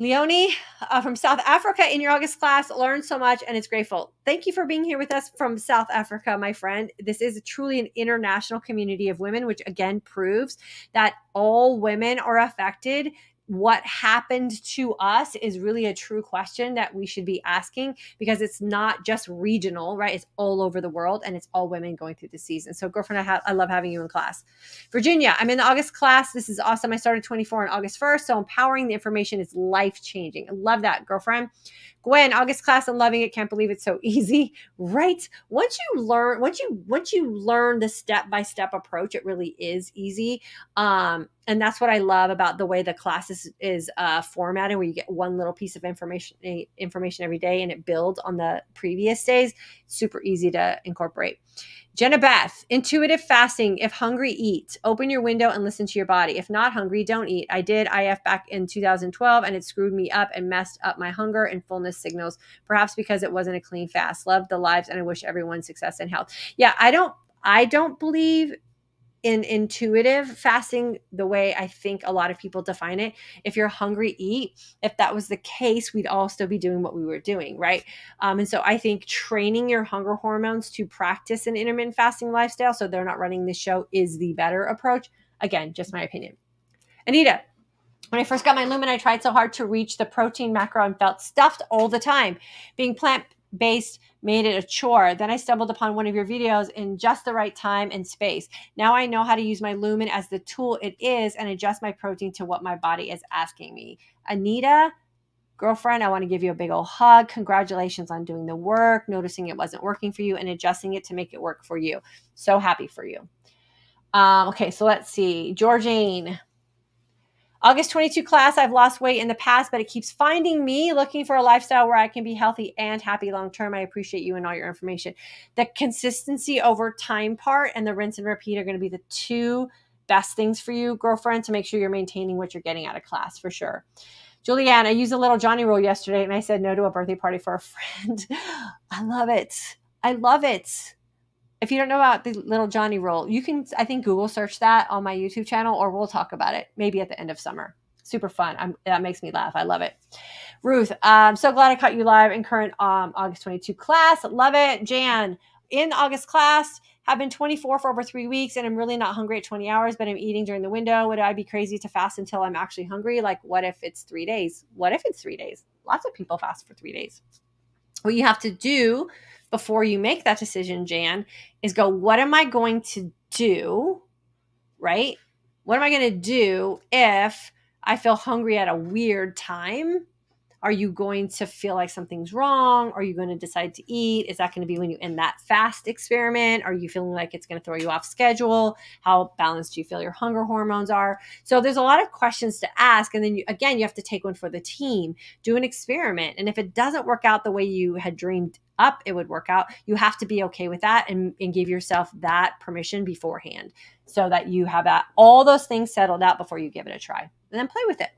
Leonie uh, from South Africa in your August class learned so much and it's grateful. Thank you for being here with us from South Africa, my friend. This is truly an international community of women, which again proves that all women are affected what happened to us is really a true question that we should be asking because it's not just regional, right? It's all over the world and it's all women going through the season. So, girlfriend, I, ha- I love having you in class. Virginia, I'm in the August class. This is awesome. I started 24 on August 1st. So, empowering the information is life changing. I love that, girlfriend. Gwen, August class, I'm loving it. Can't believe it's so easy, right? Once you learn, once you once you learn the step by step approach, it really is easy. Um, and that's what I love about the way the class is, is uh, formatted, where you get one little piece of information information every day, and it builds on the previous days. Super easy to incorporate. Jenna Beth, intuitive fasting. If hungry, eat. Open your window and listen to your body. If not hungry, don't eat. I did IF back in 2012 and it screwed me up and messed up my hunger and fullness signals, perhaps because it wasn't a clean fast. Love the lives and I wish everyone success and health. Yeah, I don't I don't believe in intuitive fasting the way I think a lot of people define it. If you're hungry, eat. If that was the case, we'd all still be doing what we were doing, right? Um, and so I think training your hunger hormones to practice an intermittent fasting lifestyle so they're not running the show is the better approach. Again, just my opinion. Anita, when I first got my lumen, I tried so hard to reach the protein macro and felt stuffed all the time. Being plant based made it a chore. Then I stumbled upon one of your videos in just the right time and space. Now I know how to use my lumen as the tool it is and adjust my protein to what my body is asking me. Anita, girlfriend, I want to give you a big old hug. Congratulations on doing the work, noticing it wasn't working for you, and adjusting it to make it work for you. So happy for you. Um, okay, so let's see. Georgine. August 22 class, I've lost weight in the past, but it keeps finding me looking for a lifestyle where I can be healthy and happy long term. I appreciate you and all your information. The consistency over time part and the rinse and repeat are going to be the two best things for you, girlfriend, to make sure you're maintaining what you're getting out of class for sure. Julianne, I used a little Johnny rule yesterday and I said no to a birthday party for a friend. *laughs* I love it. I love it if you don't know about the little Johnny roll, you can, I think, Google search that on my YouTube channel, or we'll talk about it maybe at the end of summer. Super fun. I'm, that makes me laugh. I love it. Ruth, I'm so glad I caught you live in current um, August 22 class. Love it. Jan, in August class, have been 24 for over three weeks and I'm really not hungry at 20 hours, but I'm eating during the window. Would I be crazy to fast until I'm actually hungry? Like, what if it's three days? What if it's three days? Lots of people fast for three days. What you have to do before you make that decision, Jan, is go, what am I going to do? Right? What am I going to do if I feel hungry at a weird time? Are you going to feel like something's wrong? Are you going to decide to eat? Is that going to be when you end that fast experiment? Are you feeling like it's going to throw you off schedule? How balanced do you feel your hunger hormones are? So there's a lot of questions to ask. And then you, again, you have to take one for the team, do an experiment. And if it doesn't work out the way you had dreamed up, it would work out. You have to be okay with that and, and give yourself that permission beforehand so that you have that all those things settled out before you give it a try. And then play with it.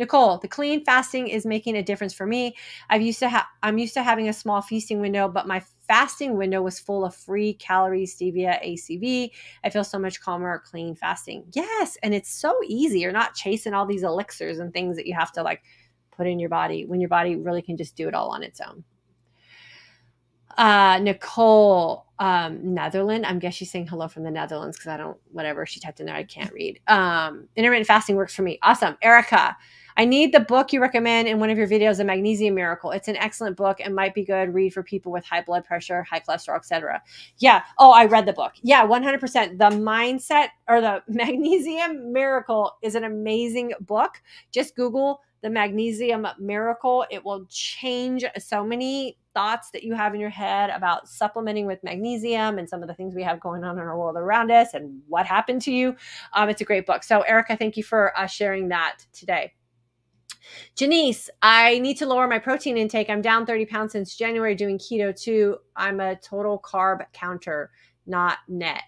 Nicole, the clean fasting is making a difference for me. I've used to have I'm used to having a small feasting window, but my fasting window was full of free calories, stevia, ACV. I feel so much calmer clean fasting. Yes, and it's so easy. You're not chasing all these elixirs and things that you have to like put in your body when your body really can just do it all on its own. Uh, Nicole, um, Netherlands. I'm guess she's saying hello from the Netherlands because I don't, whatever she typed in there, I can't read. Um, intermittent fasting works for me. Awesome. Erica, I need the book you recommend in one of your videos, The Magnesium Miracle. It's an excellent book and might be good read for people with high blood pressure, high cholesterol, etc. Yeah. Oh, I read the book. Yeah, 100%. The mindset or the *laughs* Magnesium Miracle is an amazing book. Just Google the Magnesium Miracle. It will change so many thoughts that you have in your head about supplementing with magnesium and some of the things we have going on in our world around us and what happened to you. Um, it's a great book. So, Erica, thank you for uh, sharing that today. Janice, I need to lower my protein intake. I'm down 30 pounds since January doing keto too. I'm a total carb counter, not net.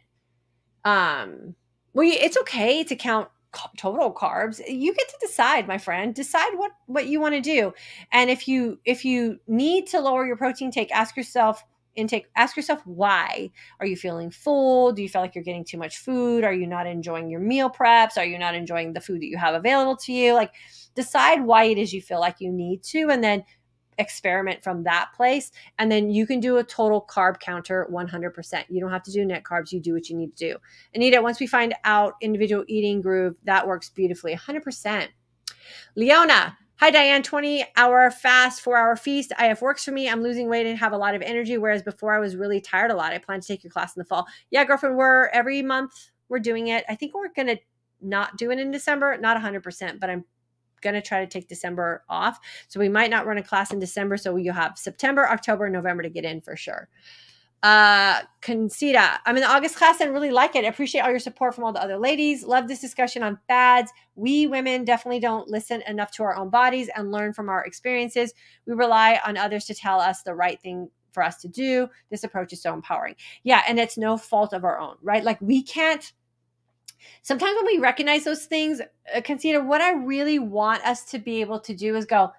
Um, well, it's okay to count total carbs. You get to decide, my friend. Decide what what you want to do. And if you if you need to lower your protein take, ask yourself intake ask yourself why? Are you feeling full? Do you feel like you're getting too much food? Are you not enjoying your meal preps? Are you not enjoying the food that you have available to you? Like decide why it is you feel like you need to and then experiment from that place. And then you can do a total carb counter 100% you don't have to do net carbs. You do what you need to do. Anita once we find out individual eating groove that works beautifully 100% leona Hi, Dy Ann. 20 hour fast, four hour feast. IF works for me. I'm losing weight and have a lot of energy, whereas before I was really tired a lot. I plan to take your class in the fall. Yeah, girlfriend, we're every month we're doing it. I think we're going to not do it in December, not 100%, but I'm going to try to take December off. So we might not run a class in December. So you'll have September, October, November to get in for sure. Uh, Concita, I'm in the August class and really like it. Appreciate all your support from all the other ladies. Love this discussion on fads. We women definitely don't listen enough to our own bodies and learn from our experiences. We rely on others to tell us the right thing for us to do. This approach is so empowering. Yeah, and it's no fault of our own, right? Like we can't sometimes when we recognize those things, uh, what I really want us to be able to do is go,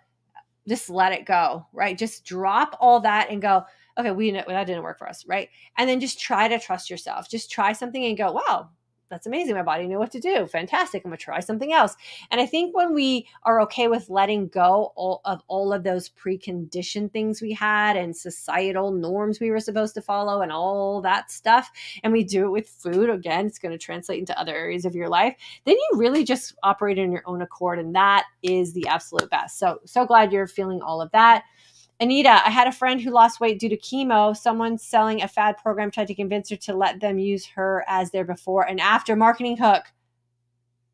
just let it go, right? Just drop all that and go, okay, we know that didn't work for us, right? And then just try to trust yourself. Just try something and go, wow, that's amazing. My body knew what to do. Fantastic. I'm going to try something else. And I think when we are okay with letting go all of all of those preconditioned things we had and societal norms we were supposed to follow and all that stuff, and we do it with food, again, it's going to translate into other areas of your life, then you really just operate in your own accord. And that is the absolute best. So, so glad you're feeling all of that. Anita, I had a friend who lost weight due to chemo. Someone selling a fad program tried to convince her to let them use her as their before and after marketing hook.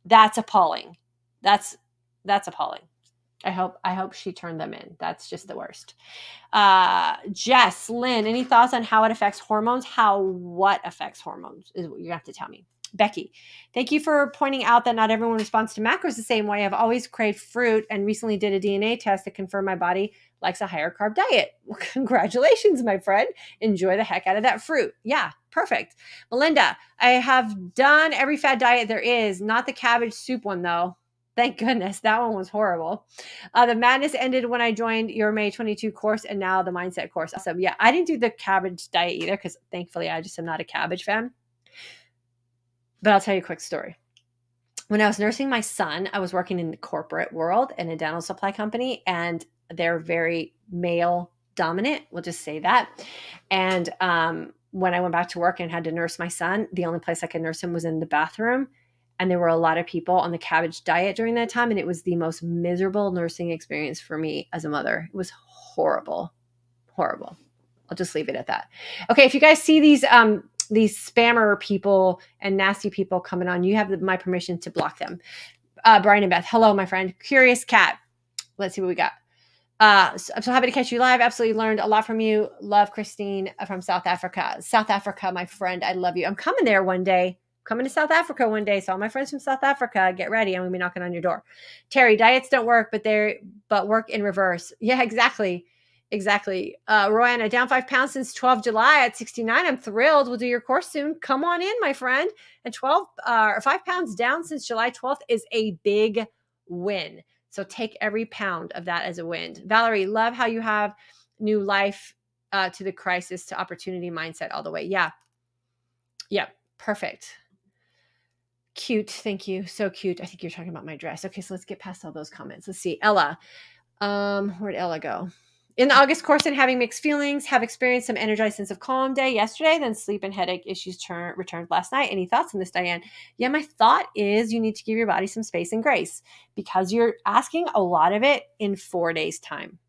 That's appalling. That's that's appalling. I hope I hope she turned them in. That's just the worst. Uh, Jess, Lynn, any thoughts on how it affects hormones? How what affects hormones is what you have to tell me. Becky, thank you for pointing out that not everyone responds to macros the same way. I've always craved fruit and recently did a DNA test to confirm my body likes a higher carb diet. *laughs* Well, congratulations, my friend. Enjoy the heck out of that fruit. Yeah, perfect. Melinda, I have done every fad diet there is, not the cabbage soup one though. Thank goodness. That one was horrible. Uh, the madness ended when I joined your May 22 course and now the mindset course. Awesome. Yeah, I didn't do the cabbage diet either because thankfully I just am not a cabbage fan. But I'll tell you a quick story. When I was nursing my son, I was working in the corporate world in a dental supply company, and they're very male dominant. We'll just say that. And um, when I went back to work and had to nurse my son, the only place I could nurse him was in the bathroom. And there were a lot of people on the cabbage diet during that time. And it was the most miserable nursing experience for me as a mother. It was horrible, horrible. I'll just leave it at that. Okay, if you guys see these um, these spammer people and nasty people coming on, you have my permission to block them. Uh, Brian and Beth, hello, my friend. Curious cat. Let's see what we got. Uh, so I'm so happy to catch you live. Absolutely learned a lot from you. Love Christine from South Africa. South Africa, my friend. I love you. I'm coming there one day. Coming to South Africa one day. So all my friends from South Africa, get ready. I'm gonna be knocking on your door. Terry, diets don't work, but they're but work in reverse. Yeah, *laughs* exactly. Exactly. Uh, Roanna, down five pounds since 12 July at 69. I'm thrilled. We'll do your course soon. Come on in, my friend. And 12 uh, or five pounds down since July 12th is a big win. So take every pound of that as a win. Valerie, love how you have new life uh, to the crisis to opportunity mindset all the way. Yeah. Yeah. Perfect. Cute. Thank you. So cute. I think you're talking about my dress. Okay. So let's get past all those comments. Let's see. Ella. Um, where'd Ella go? In the August course and having mixed feelings, have experienced some energized sense of calm day yesterday, then sleep and headache issues turn, returned last night. Any thoughts on this, Dy Ann? Yeah, my thought is you need to give your body some space and grace because you're asking a lot of it in four days' time.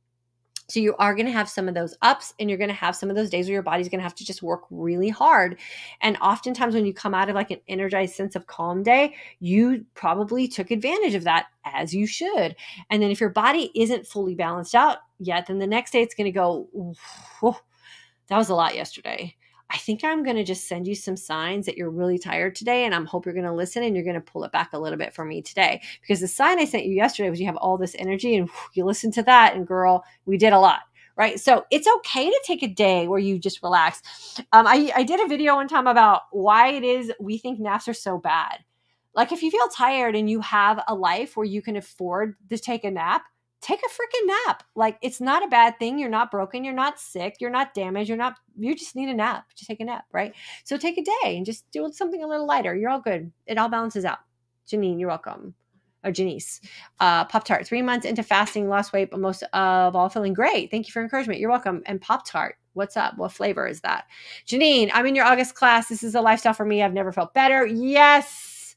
So you are going to have some of those ups and you're going to have some of those days where your body's going to have to just work really hard. And oftentimes when you come out of like an energized sense of calm day, you probably took advantage of that as you should. And then if your body isn't fully balanced out yet, then the next day it's going to go, that was a lot yesterday. I think I'm going to just send you some signs that you're really tired today. And I'm hope you're going to listen and you're going to pull it back a little bit for me today. Because the sign I sent you yesterday was you have all this energy and you listen to that. And girl, we did a lot. Right. So it's okay to take a day where you just relax. Um, I, I did a video one time about why it is we think naps are so bad. Like if you feel tired and you have a life where you can afford to take a nap, take a freaking nap. Like it's not a bad thing. You're not broken. You're not sick. You're not damaged. You're not, you just need a nap. Just take a nap, right? So take a day and just do something a little lighter. You're all good. It all balances out. Janine, you're welcome. Or Janice. Uh, Pop Tart, three months into fasting, lost weight, but most of all feeling great. Thank you for encouragement. You're welcome. And Pop Tart, what's up? What flavor is that? Janine, I'm in your August class. This is a lifestyle for me. I've never felt better. Yes.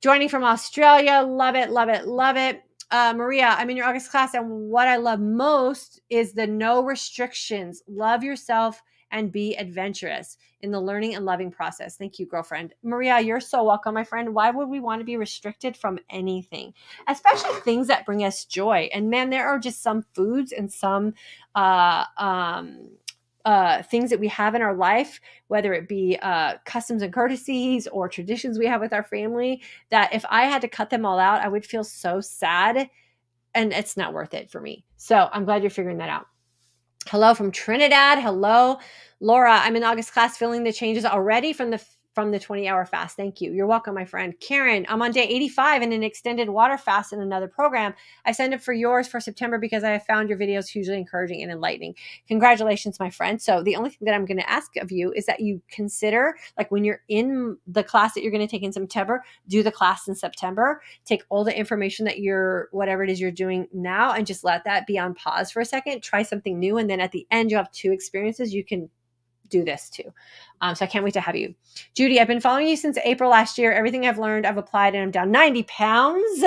Joining from Australia. Love it, love it, love it uh, Maria, I'm in your August class, and what I love most is the no restrictions. Love yourself and be adventurous in the learning and loving process. Thank you, girlfriend. Maria, you're so welcome, my friend. Why would we want to be restricted from anything, especially things that bring us joy? And man, there are just some foods and some uh, um, uh, things that we have in our life, whether it be uh, customs and courtesies or traditions we have with our family, that if I had to cut them all out, I would feel so sad and it's not worth it for me. So I'm glad you're figuring that out. Hello from Trinidad. Hello, Laura. I'm in August class feeling the changes already from the from the 20 hour fast. Thank you. You're welcome, my friend. Karen, I'm on day 85 in an extended water fast in another program. I signed up for yours for September because I have found your videos hugely encouraging and enlightening. Congratulations, my friend. So, the only thing that I'm going to ask of you is that you consider, like, when you're in the class that you're going to take in September, do the class in September. Take all the information that you're, whatever it is you're doing now, and just let that be on pause for a second. Try something new. And then at the end, you have two experiences you can do this too. Um, so I can't wait to have you. Judy, I've been following you since April last year. Everything I've learned, I've applied, and I'm down 90 pounds.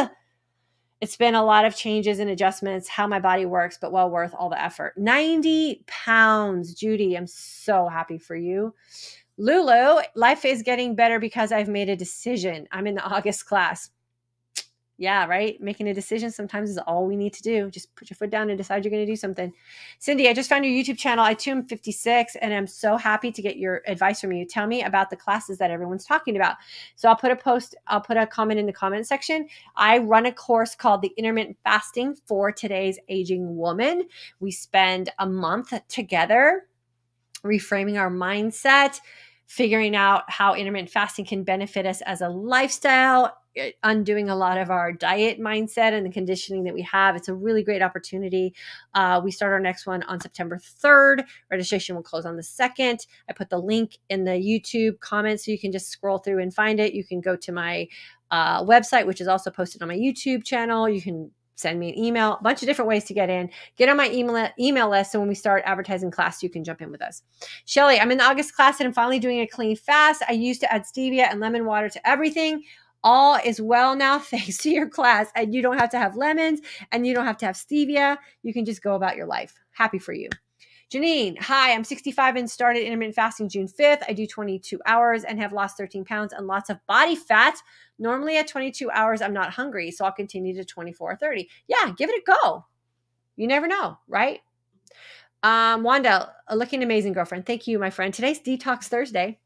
It's been a lot of changes and adjustments, how my body works, but well worth all the effort. 90 pounds, Judy. I'm so happy for you. Lulu, life is getting better because I've made a decision. I'm in the August class yeah, right. Making a decision sometimes is all we need to do. Just put your foot down and decide you're going to do something. Cindy, I just found your YouTube channel, iTunes56, and I'm so happy to get your advice from you. Tell me about the classes that everyone's talking about. So I'll put a post, I'll put a comment in the comment section. I run a course called the Intermittent Fasting for Today's Aging Woman. We spend a month together reframing our mindset figuring out how intermittent fasting can benefit us as a lifestyle undoing a lot of our diet mindset and the conditioning that we have. It's a really great opportunity. Uh, we start our next one on September 3rd. Registration will close on the 2nd. I put the link in the YouTube comments so you can just scroll through and find it. You can go to my uh, website, which is also posted on my YouTube channel. You can send me an email, a bunch of different ways to get in. Get on my email email list so when we start advertising class, you can jump in with us. Shelly, I'm in the August class and I'm finally doing a clean fast. I used to add stevia and lemon water to everything all is well now *laughs* thanks to your class and you don't have to have lemons and you don't have to have stevia. You can just go about your life. Happy for you. Janine hi i'm 65 and started intermittent fasting june 5th i do 22 hours and have lost 13 pounds and lots of body fat. Normally at 22 hours i'm not hungry so i'll continue to 24 or 30 yeah give it a go. You never know right? Um, Wanda, looking amazing, girlfriend. Thank you, my friend. Today's Detox Thursday.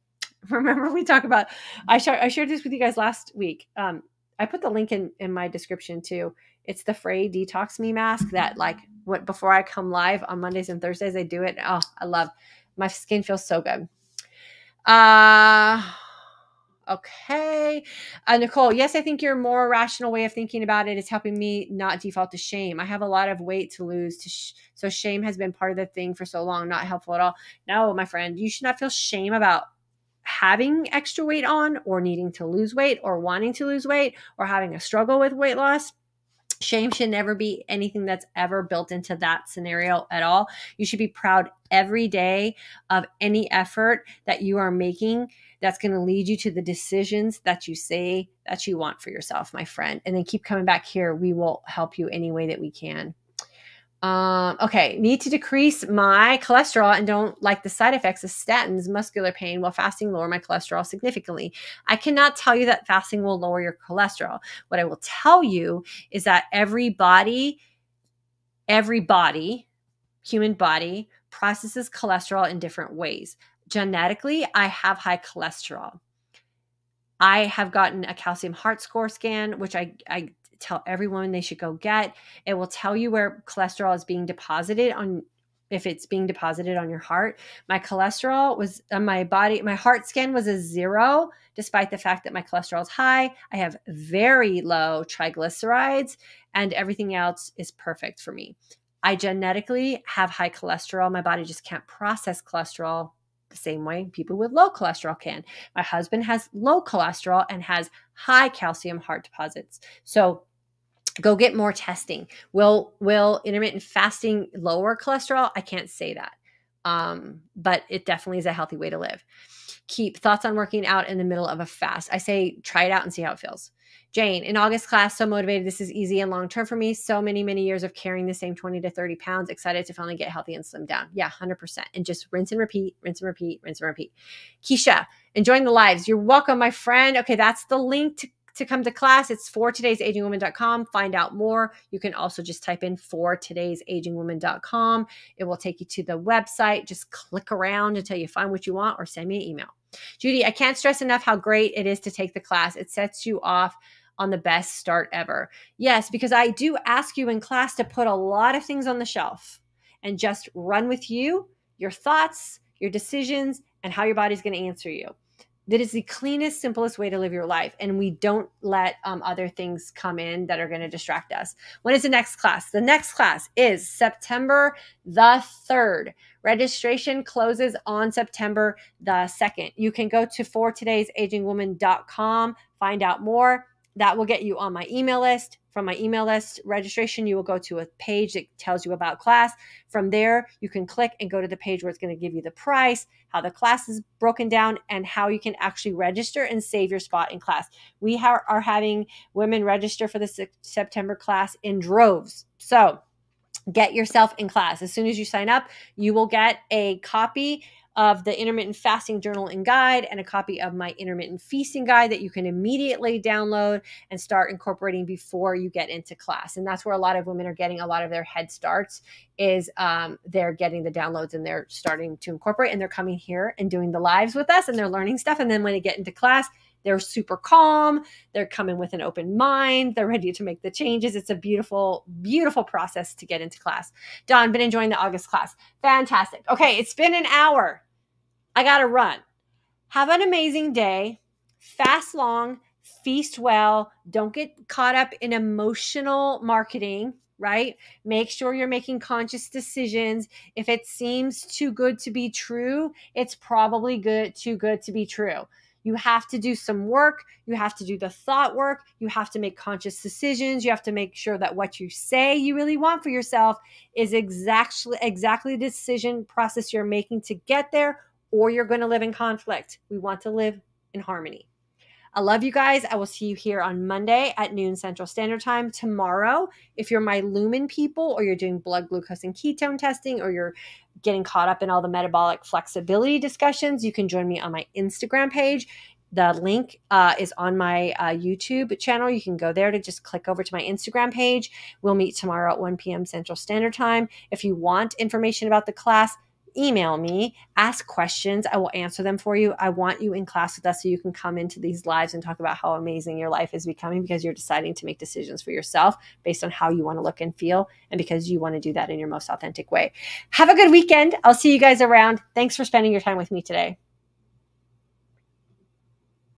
*laughs* remember we talk about I, sh- I shared this with you guys last week. Um i put the link in in my description too. It's the FRÉ detox me mask that like what before i come live on mondays and thursdays i do it. Oh i love my skin feels so good. Uh okay. Uh, nicole yes i think your more rational way of thinking about it is helping me not default to shame. I have a lot of weight to lose to sh- so shame has been part of the thing for so long not helpful at all. No my friend you should not feel shame about having extra weight on or needing to lose weight or wanting to lose weight or having a struggle with weight loss. Shame should never be anything that's ever built into that scenario at all. You should be proud every day of any effort that you are making that's going to lead you to the decisions that you say that you want for yourself, my friend. And then keep coming back here. We will help you any way that we can. Um, okay, need to decrease my cholesterol and don't like the side effects of statins, muscular pain while fasting lower my cholesterol significantly. I cannot tell you that fasting will lower your cholesterol. What I will tell you is that every body, every body, human body processes cholesterol in different ways. Genetically, I have high cholesterol. I have gotten a calcium heart score scan, which I, I tell everyone they should go get. It will tell you where cholesterol is being deposited on if it's being deposited on your heart. My cholesterol was on uh, my body, my heart scan was a zero, despite the fact that my cholesterol is high. I have very low triglycerides, and everything else is perfect for me. I genetically have high cholesterol. My body just can't process cholesterol the same way people with low cholesterol can. My husband has low cholesterol and has high calcium heart deposits. So go get more testing. Will will intermittent fasting lower cholesterol? I can't say that. Um, but it definitely is a healthy way to live. Keep thoughts on working out in the middle of a fast. I say try it out and see how it feels. Jane, in August class, so motivated. This is easy and long term for me. So many, many years of carrying the same 20 to 30 pounds. Excited to finally get healthy and slim down. Yeah, 100%. And just rinse and repeat, rinse and repeat, rinse and repeat. Keisha, enjoying the lives. You're welcome, my friend. Okay, that's the link to to come to class, it's for today's agingwoman.com. Find out more. You can also just type in for today's agingwoman.com. It will take you to the website. Just click around until you find what you want or send me an email. Judy, I can't stress enough how great it is to take the class. It sets you off on the best start ever. Yes, because I do ask you in class to put a lot of things on the shelf and just run with you, your thoughts, your decisions, and how your body's going to answer you. That is the cleanest, simplest way to live your life. And we don't let um, other things come in that are going to distract us. When is the next class? The next class is September the 3rd. Registration closes on September the 2nd. You can go to for today's agingwoman.com, find out more that will get you on my email list. From my email list registration, you will go to a page that tells you about class. From there, you can click and go to the page where it's going to give you the price, how the class is broken down, and how you can actually register and save your spot in class. We ha- are having women register for the September class in droves. So, get yourself in class. As soon as you sign up, you will get a copy of the intermittent fasting journal and guide and a copy of my intermittent feasting guide that you can immediately download and start incorporating before you get into class. And that's where a lot of women are getting a lot of their head starts is um, they're getting the downloads and they're starting to incorporate and they're coming here and doing the lives with us and they're learning stuff. And then when they get into class, they're super calm. They're coming with an open mind. They're ready to make the changes. It's a beautiful, beautiful process to get into class. Don, been enjoying the August class. Fantastic. Okay, it's been an hour. I got to run. Have an amazing day. Fast long, feast well. Don't get caught up in emotional marketing, right? Make sure you're making conscious decisions. If it seems too good to be true, it's probably good too good to be true. You have to do some work. You have to do the thought work. You have to make conscious decisions. You have to make sure that what you say you really want for yourself is exactly exactly the decision process you're making to get there or you're going to live in conflict. We want to live in harmony. I love you guys. I will see you here on Monday at noon Central Standard Time. Tomorrow, if you're my Lumen people or you're doing blood glucose and ketone testing or you're getting caught up in all the metabolic flexibility discussions, you can join me on my Instagram page. The link uh, is on my uh, YouTube channel. You can go there to just click over to my Instagram page. We'll meet tomorrow at 1 p.m. Central Standard Time. If you want information about the class, email me, ask questions. I will answer them for you. I want you in class with us so you can come into these lives and talk about how amazing your life is becoming because you're deciding to make decisions for yourself based on how you want to look and feel and because you want to do that in your most authentic way. Have a good weekend. I'll see you guys around. Thanks for spending your time with me today.